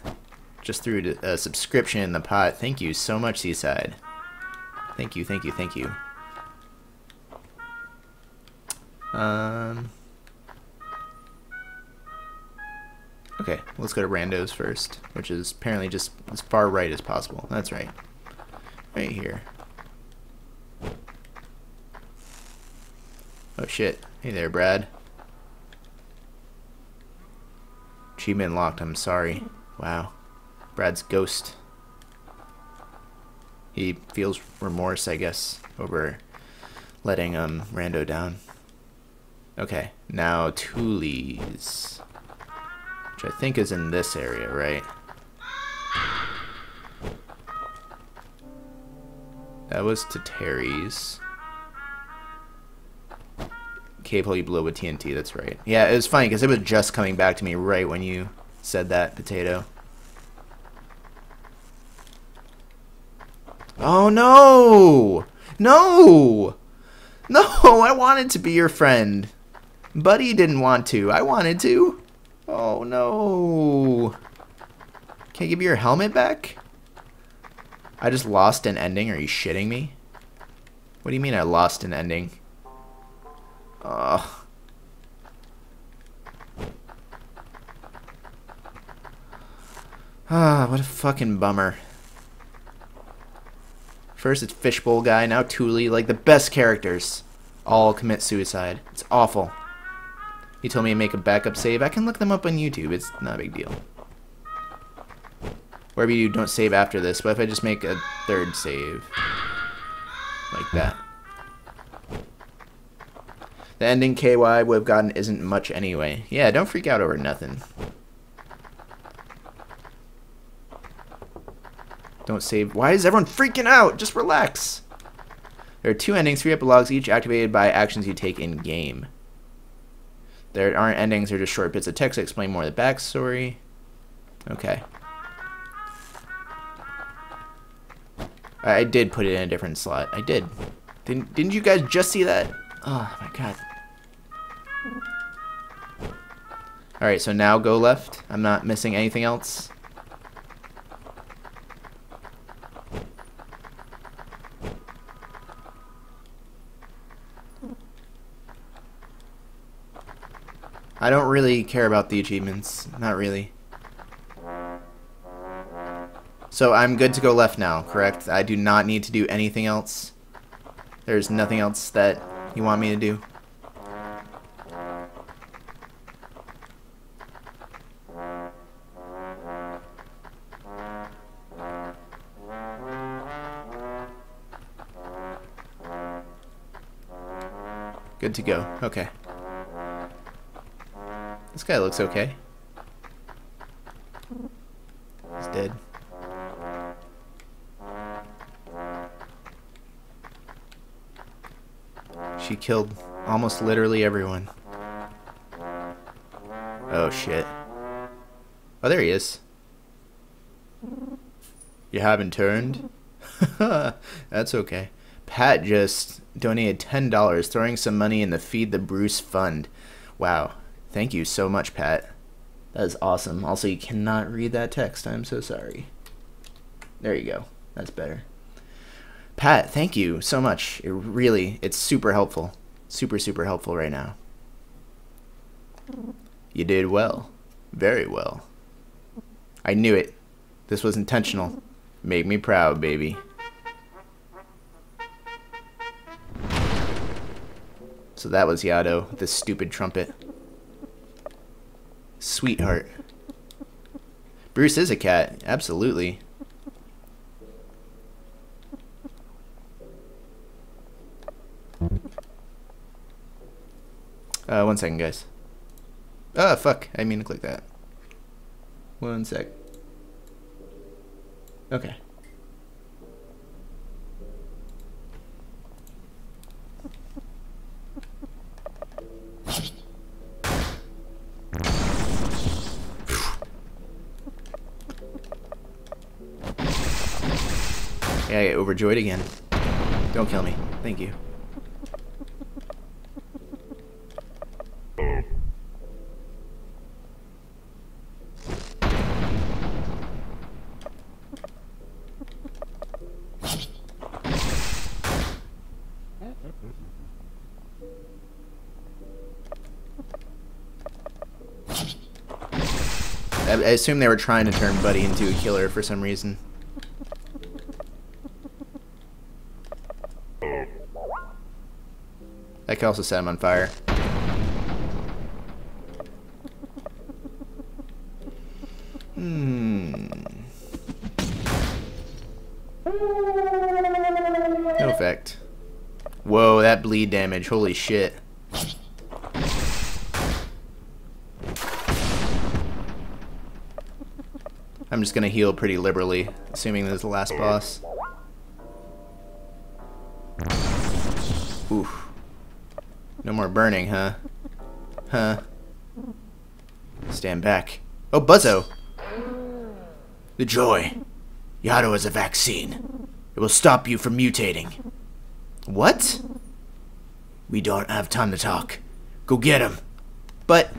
just threw a subscription in the pot. Thank you so much, Seaside. Thank you, thank you, thank you. Um. Okay, let's go to randos first, which is apparently just as far right as possible. That's right. Right here. Oh shit. Hey there, Brad. Achievement locked, I'm sorry. Wow. Brad's ghost. He feels remorse, I guess, over letting um Rando down. Okay, now Thule's. Which I think is in this area, right? That was to Terry's. hole you blew with TNT, that's right. Yeah, it was funny because it was just coming back to me right when you said that, Potato. Oh no! No! No, I wanted to be your friend. Buddy didn't want to. I wanted to. Oh no. Can't give you your helmet back? I just lost an ending. Are you shitting me? What do you mean I lost an ending? Ugh. Ah, what a fucking bummer. First it's Fishbowl Guy, now Thule, like the best characters all commit suicide. It's awful. He told me to make a backup save. I can look them up on YouTube. It's not a big deal. Wherever you don't save after this, but if I just make a third save, like that. The ending KY would have gotten isn't much anyway. Yeah, don't freak out over nothing. Don't save. Why is everyone freaking out? Just relax. There are two endings, three epilogues, each activated by actions you take in game. There aren't endings, they're just short bits of text that explain more of the backstory. Okay. I did put it in a different slot. I did. Didn't, didn't you guys just see that? Oh my god. Alright, so now go left. I'm not missing anything else. I don't really care about the achievements. Not really. So I'm good to go left now, correct? I do not need to do anything else. There's nothing else that you want me to do. Good to go. Okay. This guy looks okay. He's dead. She killed almost literally everyone. Oh shit. Oh, there he is. You haven't turned? That's okay. Pat just donated $10, throwing some money in the Feed the Bruce Fund. Wow. Thank you so much, Pat. That is awesome. Also, you cannot read that text. I'm so sorry. There you go. That's better. Pat, thank you so much. It really, it's super helpful. Super, super helpful right now. You did well. Very well. I knew it. This was intentional. Make me proud, baby. So that was Yado, the stupid trumpet. Sweetheart. Bruce is a cat, absolutely. Uh, one second, guys. Oh, fuck. I mean to click that. One sec. Okay. Yeah, I get overjoyed again. Don't kill me. Thank you. I, I assume they were trying to turn Buddy into a killer for some reason. I could also set him on fire. Hmm. No effect. Whoa, that bleed damage. Holy shit. I'm just gonna heal pretty liberally, assuming this is the last boss. Oof. No more burning, huh? Huh. Stand back. Oh, Buzzo! The joy. Yado is a vaccine. It will stop you from mutating. What? We don't have time to talk. Go get him. But...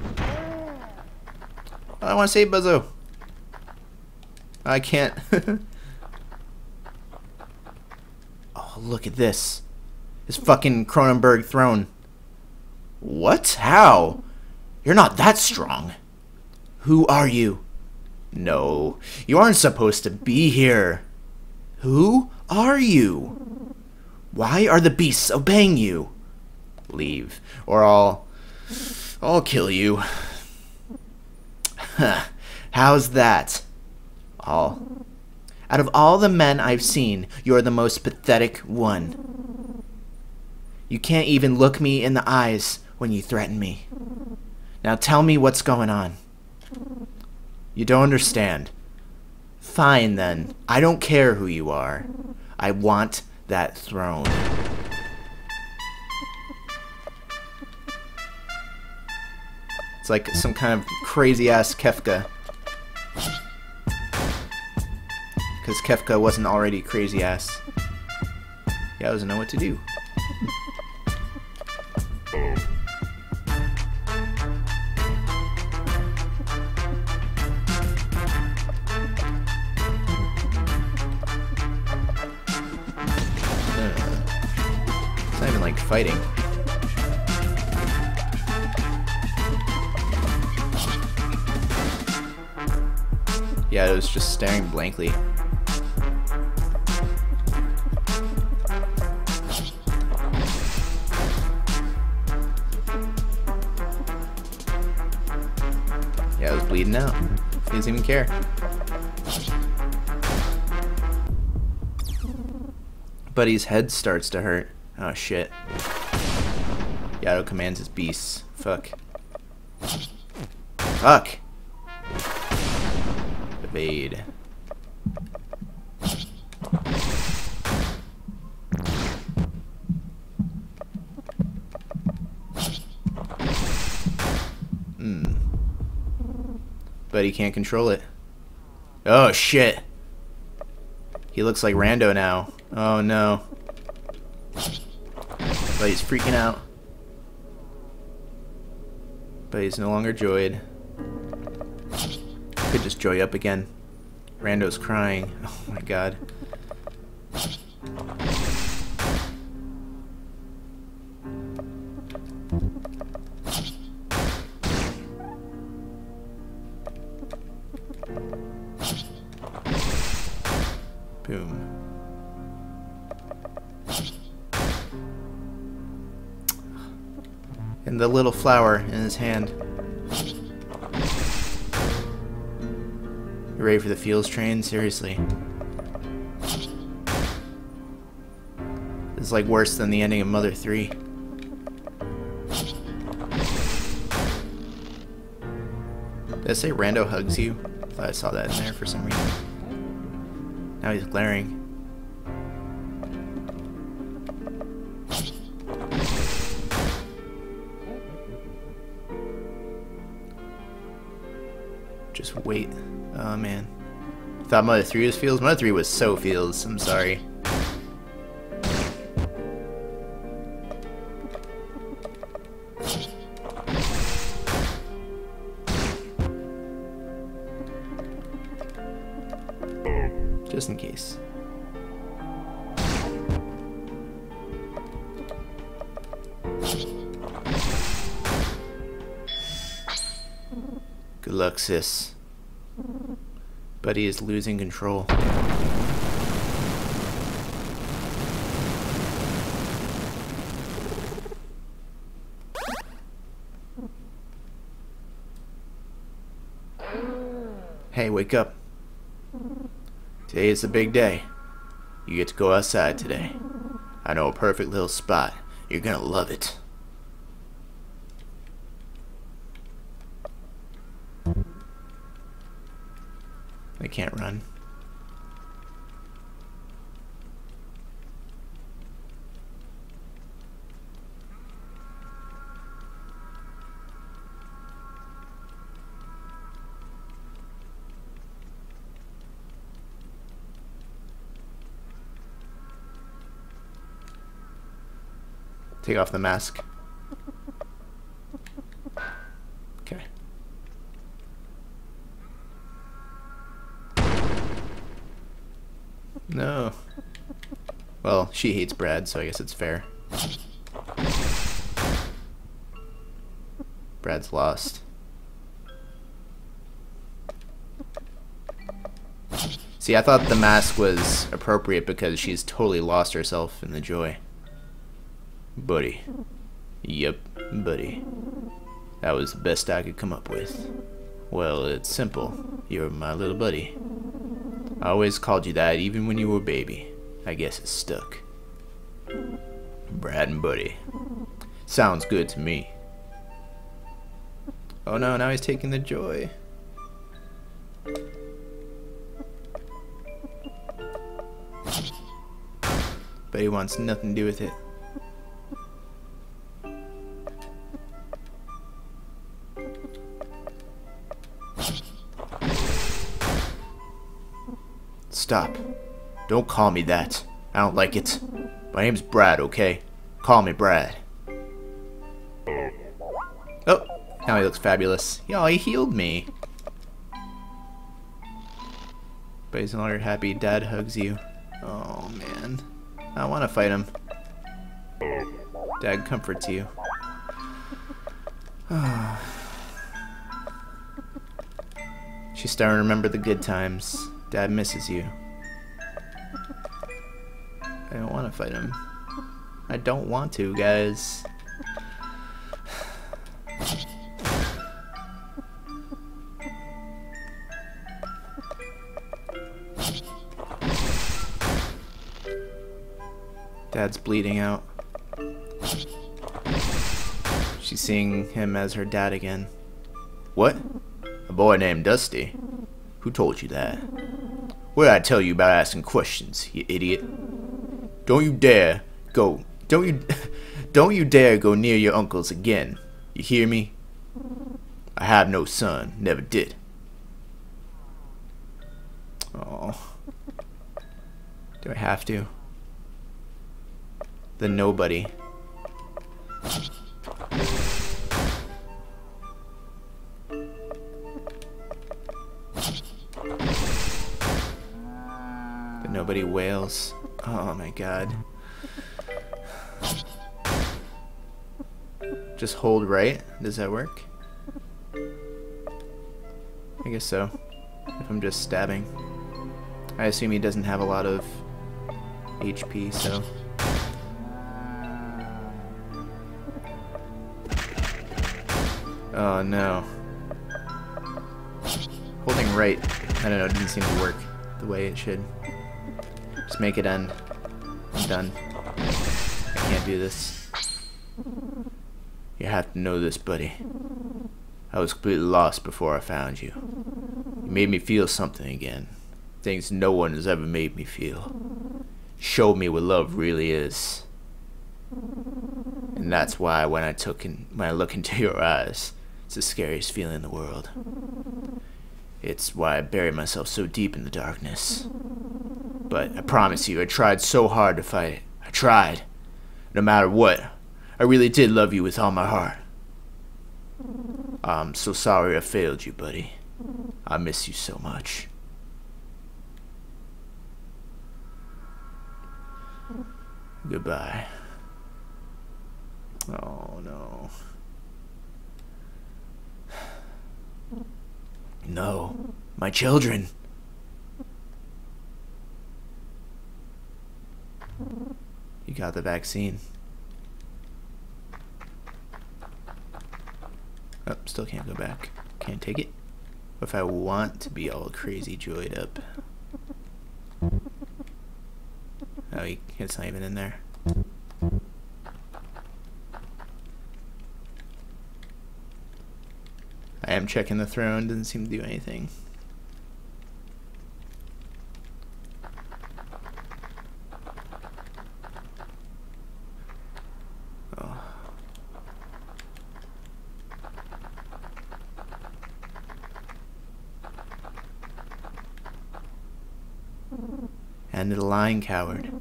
I want to save Buzzo. I can't. oh, look at this. This fucking Cronenberg throne. What? How? You're not that strong. Who are you? No, you aren't supposed to be here. Who are you? Why are the beasts obeying you? Leave, or I'll... I'll kill you. How's that? All. Out of all the men I've seen, you're the most pathetic one. You can't even look me in the eyes when you threaten me. Now tell me what's going on. You don't understand. Fine then. I don't care who you are. I want that throne. It's like some kind of crazy ass Kefka. Because Kefka wasn't already crazy ass. Yeah, I doesn't know what to do. Fighting. Yeah, it was just staring blankly. Yeah, it was bleeding out. He doesn't even care. Buddy's head starts to hurt. Oh shit. Yado commands his beasts. Fuck. Fuck! Evade. Hmm. But he can't control it. Oh shit. He looks like Rando now. Oh no. But he's freaking out. But he's no longer joyed. Could just joy up again. Rando's crying. Oh my god. Boom. And the little flower in his hand. You ready for the Fields train? Seriously. It's like worse than the ending of Mother 3. Did I say Rando hugs you? I thought I saw that in there for some reason. Now he's glaring. Just wait. Oh man. Thought Mother 3 was Fields? Mother 3 was so Fields, I'm sorry. Buddy is losing control. Hey, wake up. Today is a big day. You get to go outside today. I know a perfect little spot. You're gonna love it. They can't run. Take off the mask. No. Well, she hates Brad, so I guess it's fair. Brad's lost. See, I thought the mask was appropriate because she's totally lost herself in the joy. Buddy. Yep, buddy. That was the best I could come up with. Well, it's simple. You're my little buddy. I always called you that even when you were a baby. I guess it stuck. Brad and Buddy. Sounds good to me. Oh no, now he's taking the joy. But he wants nothing to do with it. Stop. Don't call me that. I don't like it. My name's Brad, okay? Call me Brad. Oh, now he looks fabulous. Y'all, he healed me. But he's no longer happy. Dad hugs you. Oh, man. I want to fight him. Dad comforts you. She's starting to remember the good times. Dad misses you. I don't want to fight him. I don't want to, guys. Dad's bleeding out. She's seeing him as her dad again. What? A boy named Dusty? Who told you that? What did I tell you about asking questions, you idiot? Don't you dare go. Don't you. Don't you dare go near your uncles again. You hear me? I have no son. Never did. Oh. Do I have to? The nobody. Nobody wails. Oh my god. Just hold right? Does that work? I guess so. If I'm just stabbing. I assume he doesn't have a lot of HP, so... Oh no. Holding right, I don't know, didn't seem to work the way it should. Just make it end. I'm done. I can't do this. You have to know this, buddy. I was completely lost before I found you. You made me feel something again. Things no one has ever made me feel. Showed me what love really is. And that's why when I took in, when I look into your eyes, it's the scariest feeling in the world. It's why I bury myself so deep in the darkness. But I promise you, I tried so hard to fight it. I tried. No matter what, I really did love you with all my heart. I'm so sorry I failed you, buddy. I miss you so much. Goodbye. Oh, no. No, my children. You got the vaccine. Oh, still can't go back. Can't take it. What if I want to be all crazy joyed up? Oh, it's not even in there. I am checking the throne, doesn't seem to do anything. Oh. Of the lying coward.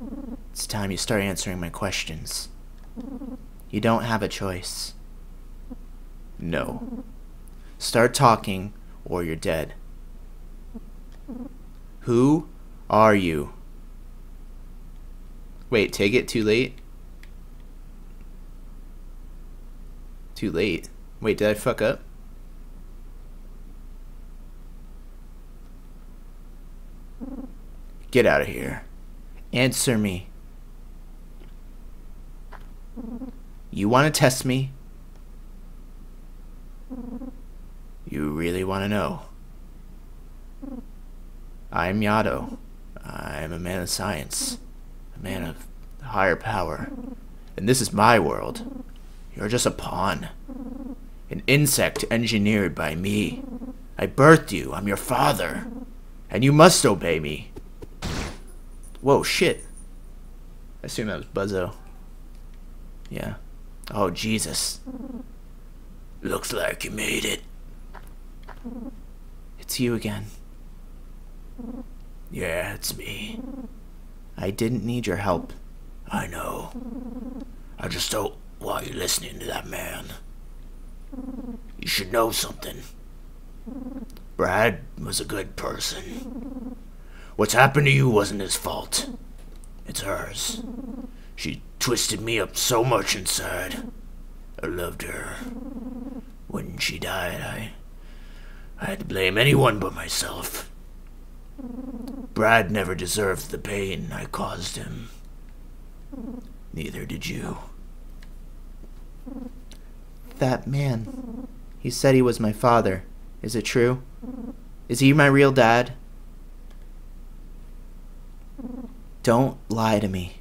It's time you start answering my questions. You don't have a choice. No. Start talking, or you're dead. Who are you? Wait, take it too late? Too late. Wait, did I fuck up? Get out of here. Answer me. You want to test me? You really want to know? I'm Yado. I'm a man of science, a man of higher power. And this is my world. You're just a pawn. An insect engineered by me. I birthed you. I'm your father. And you must obey me. Whoa, shit. I assume that was Buzzo. Yeah. Oh, Jesus. Looks like you made it. It's you again. Yeah, it's me. I didn't need your help. I know. I just don't want you listening to that man. You should know something. Brad was a good person. What's happened to you wasn't his fault. It's hers. She twisted me up so much inside. I loved her. When she died, I I had to blame anyone but myself. Brad never deserved the pain I caused him. Neither did you. That man. He said he was my father. Is it true? Is he my real dad? Don't lie to me.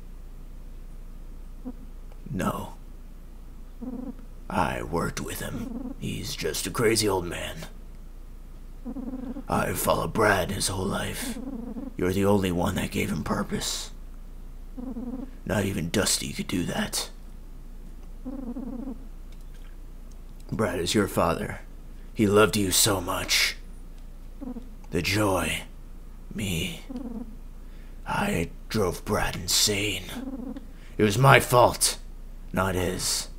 No. I worked with him. He's just a crazy old man. I followed Brad his whole life. You're the only one that gave him purpose. Not even Dusty could do that. Brad is your father. He loved you so much. The joy. Me. I drove Brad insane. It was my fault, not his.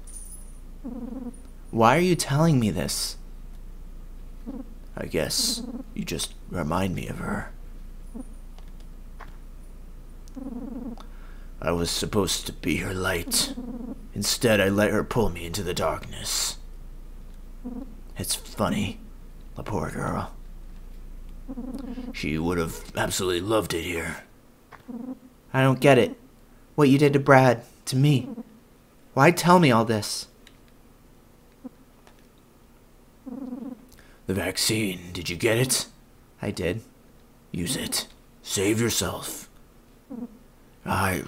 Why are you telling me this? I guess you just remind me of her. I was supposed to be her light. Instead, I let her pull me into the darkness. It's funny, the poor girl. She would have absolutely loved it here. I don't get it. What you did to Brad, to me. Why tell me all this? The vaccine, did you get it? I did. Use it. Save yourself. I.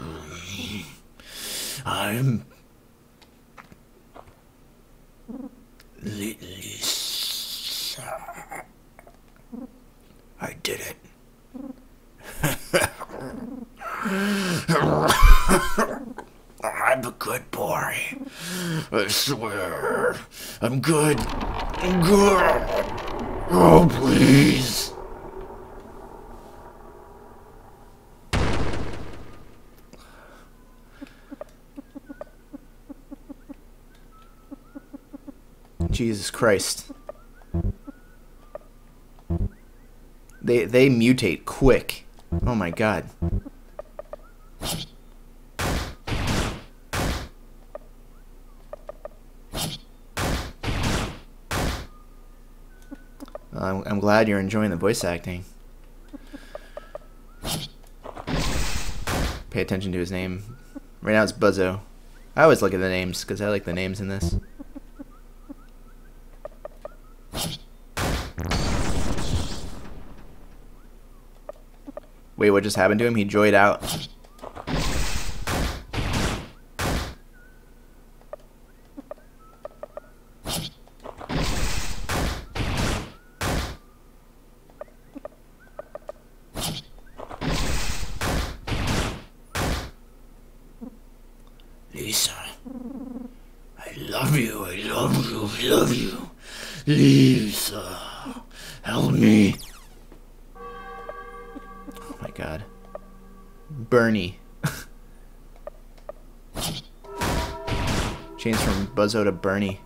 I'm. I did it. I'm a good boy. I swear. I'm good. I'm good. Oh, please. Jesus Christ. They they mutate quick. Oh my god. I'm, I'm glad you're enjoying the voice acting. Pay attention to his name. Right now it's Buzzo. I always look at the names because I like the names in this. Wait, what just happened to him? He joyed out. Bernie. Changed from Buzzo to Bernie.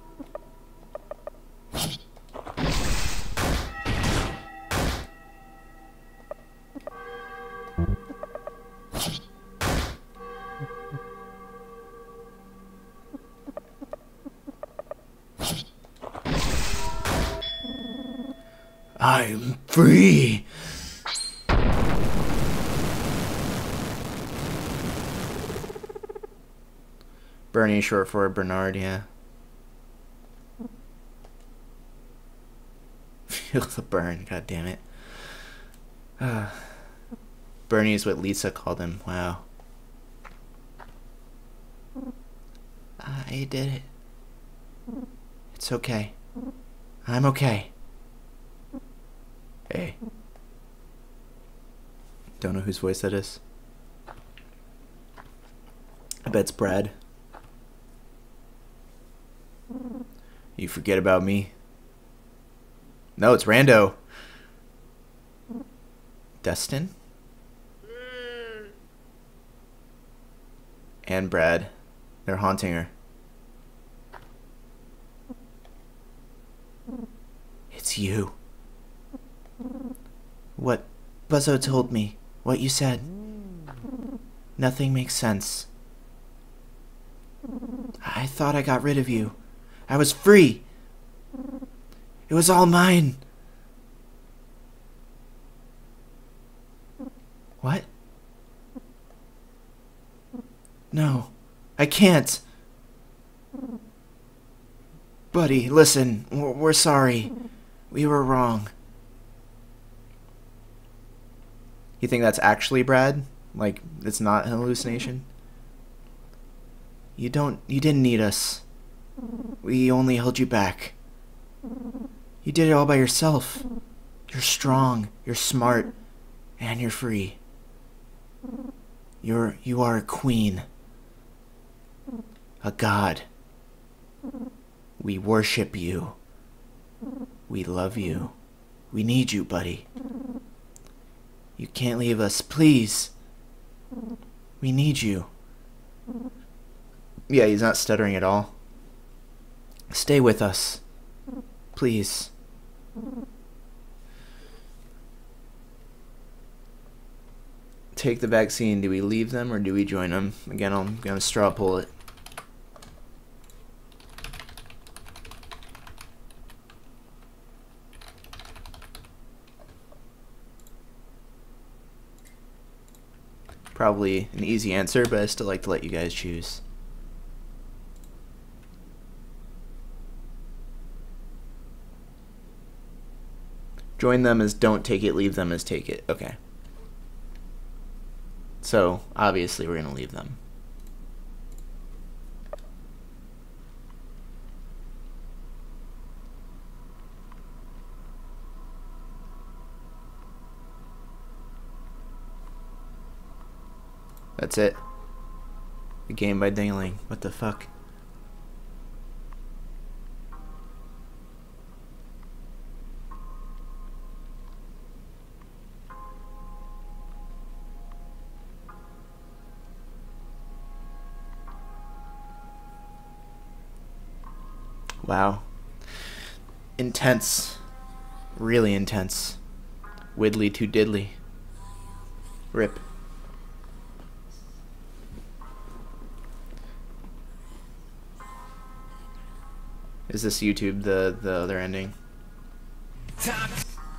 Short for Bernard, yeah. Feel the burn, god damn it. Uh, Bernie is what Lisa called him, wow. I did it. It's okay. I'm okay. Hey. Don't know whose voice that is. I bet it's Brad. You forget about me? No, it's Rando. Dustin? And Brad. They're haunting her. It's you. What Buzzo told me. What you said. Nothing makes sense. I thought I got rid of you. I was free. It was all mine. What? No, I can't. Buddy, listen, we're, sorry. We were wrong. You think that's actually Brad? Like, it's not an hallucination? You don't. You didn't need us. We only held you back. You did it all by yourself. You're strong, you're smart, and you're free. You're. You are a queen. A god. We worship you. We love you. We need you, buddy. You can't leave us, please. We need you. Yeah, he's not stuttering at all. Stay with us. Please. Take the vaccine. Do we leave them or do we join them? Again, I'm going to straw pull it. Probably an easy answer, but I still like to let you guys choose. Join them as don't take it, leave them as take it. Okay. So, obviously, we're going to leave them. That's it. The game by Dingaling. What the fuck? Wow. Intense. Really intense. Widley to diddly. Rip. Is this YouTube the the other ending?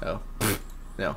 Oh. no.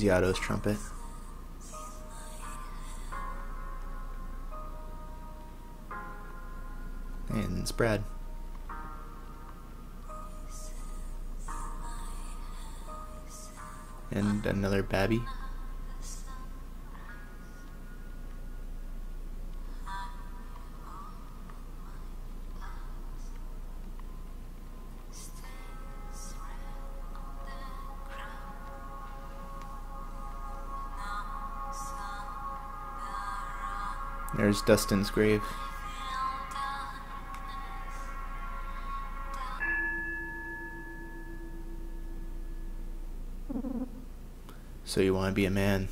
Pizziato's trumpet. And it's Brad. And another Babby. Dustin's grave. So you want to be a man?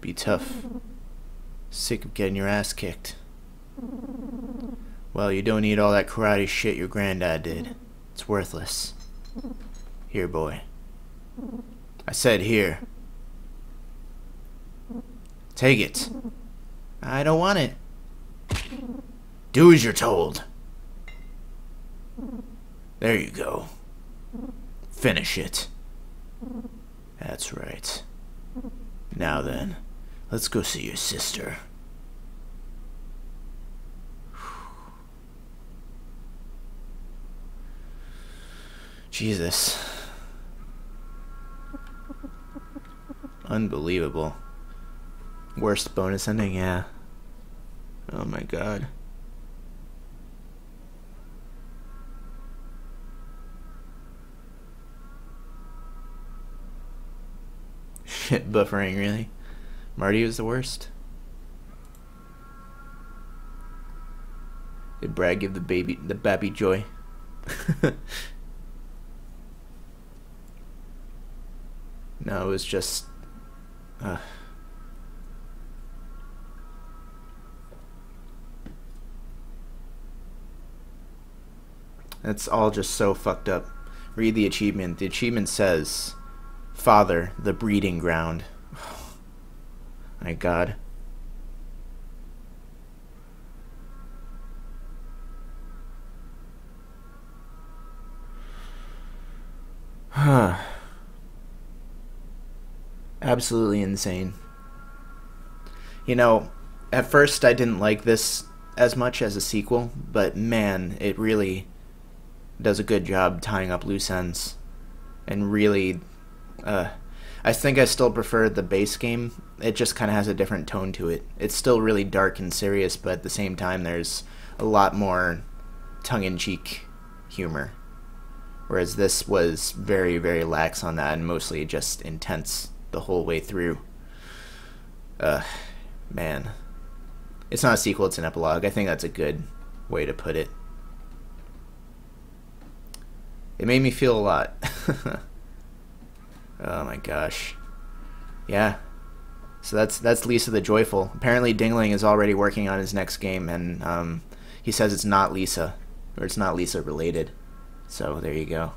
Be tough. Sick of getting your ass kicked. Well, you don't need all that karate shit your granddad did. It's worthless. Here, boy. I said here. Take it. I don't want it. Do as you're told. There you go. Finish it. That's right. Now then, let's go see your sister. Jesus. Unbelievable. Worst bonus ending, yeah. Oh my god. Shit, buffering, really? Marty was the worst? Did Brad give the baby, the baby joy? no, it was just... Uh, That's all just so fucked up. Read the achievement. The achievement says, Father, the breeding ground. My god. Huh. Absolutely insane. You know, at first I didn't like this as much as a sequel, but man, it really does a good job tying up loose ends and really uh, I think I still prefer the base game. It just kind of has a different tone to it. It's still really dark and serious, but at the same time, there's a lot more tongue in cheek humor. Whereas this was very, very lax on that and mostly just intense the whole way through. Uh, man. It's not a sequel, it's an epilogue. I think that's a good way to put it. It made me feel a lot. oh my gosh. Yeah. So that's that's Lisa the Joyful. Apparently Dingaling is already working on his next game and um, he says it's not Lisa or it's not Lisa related. So there you go.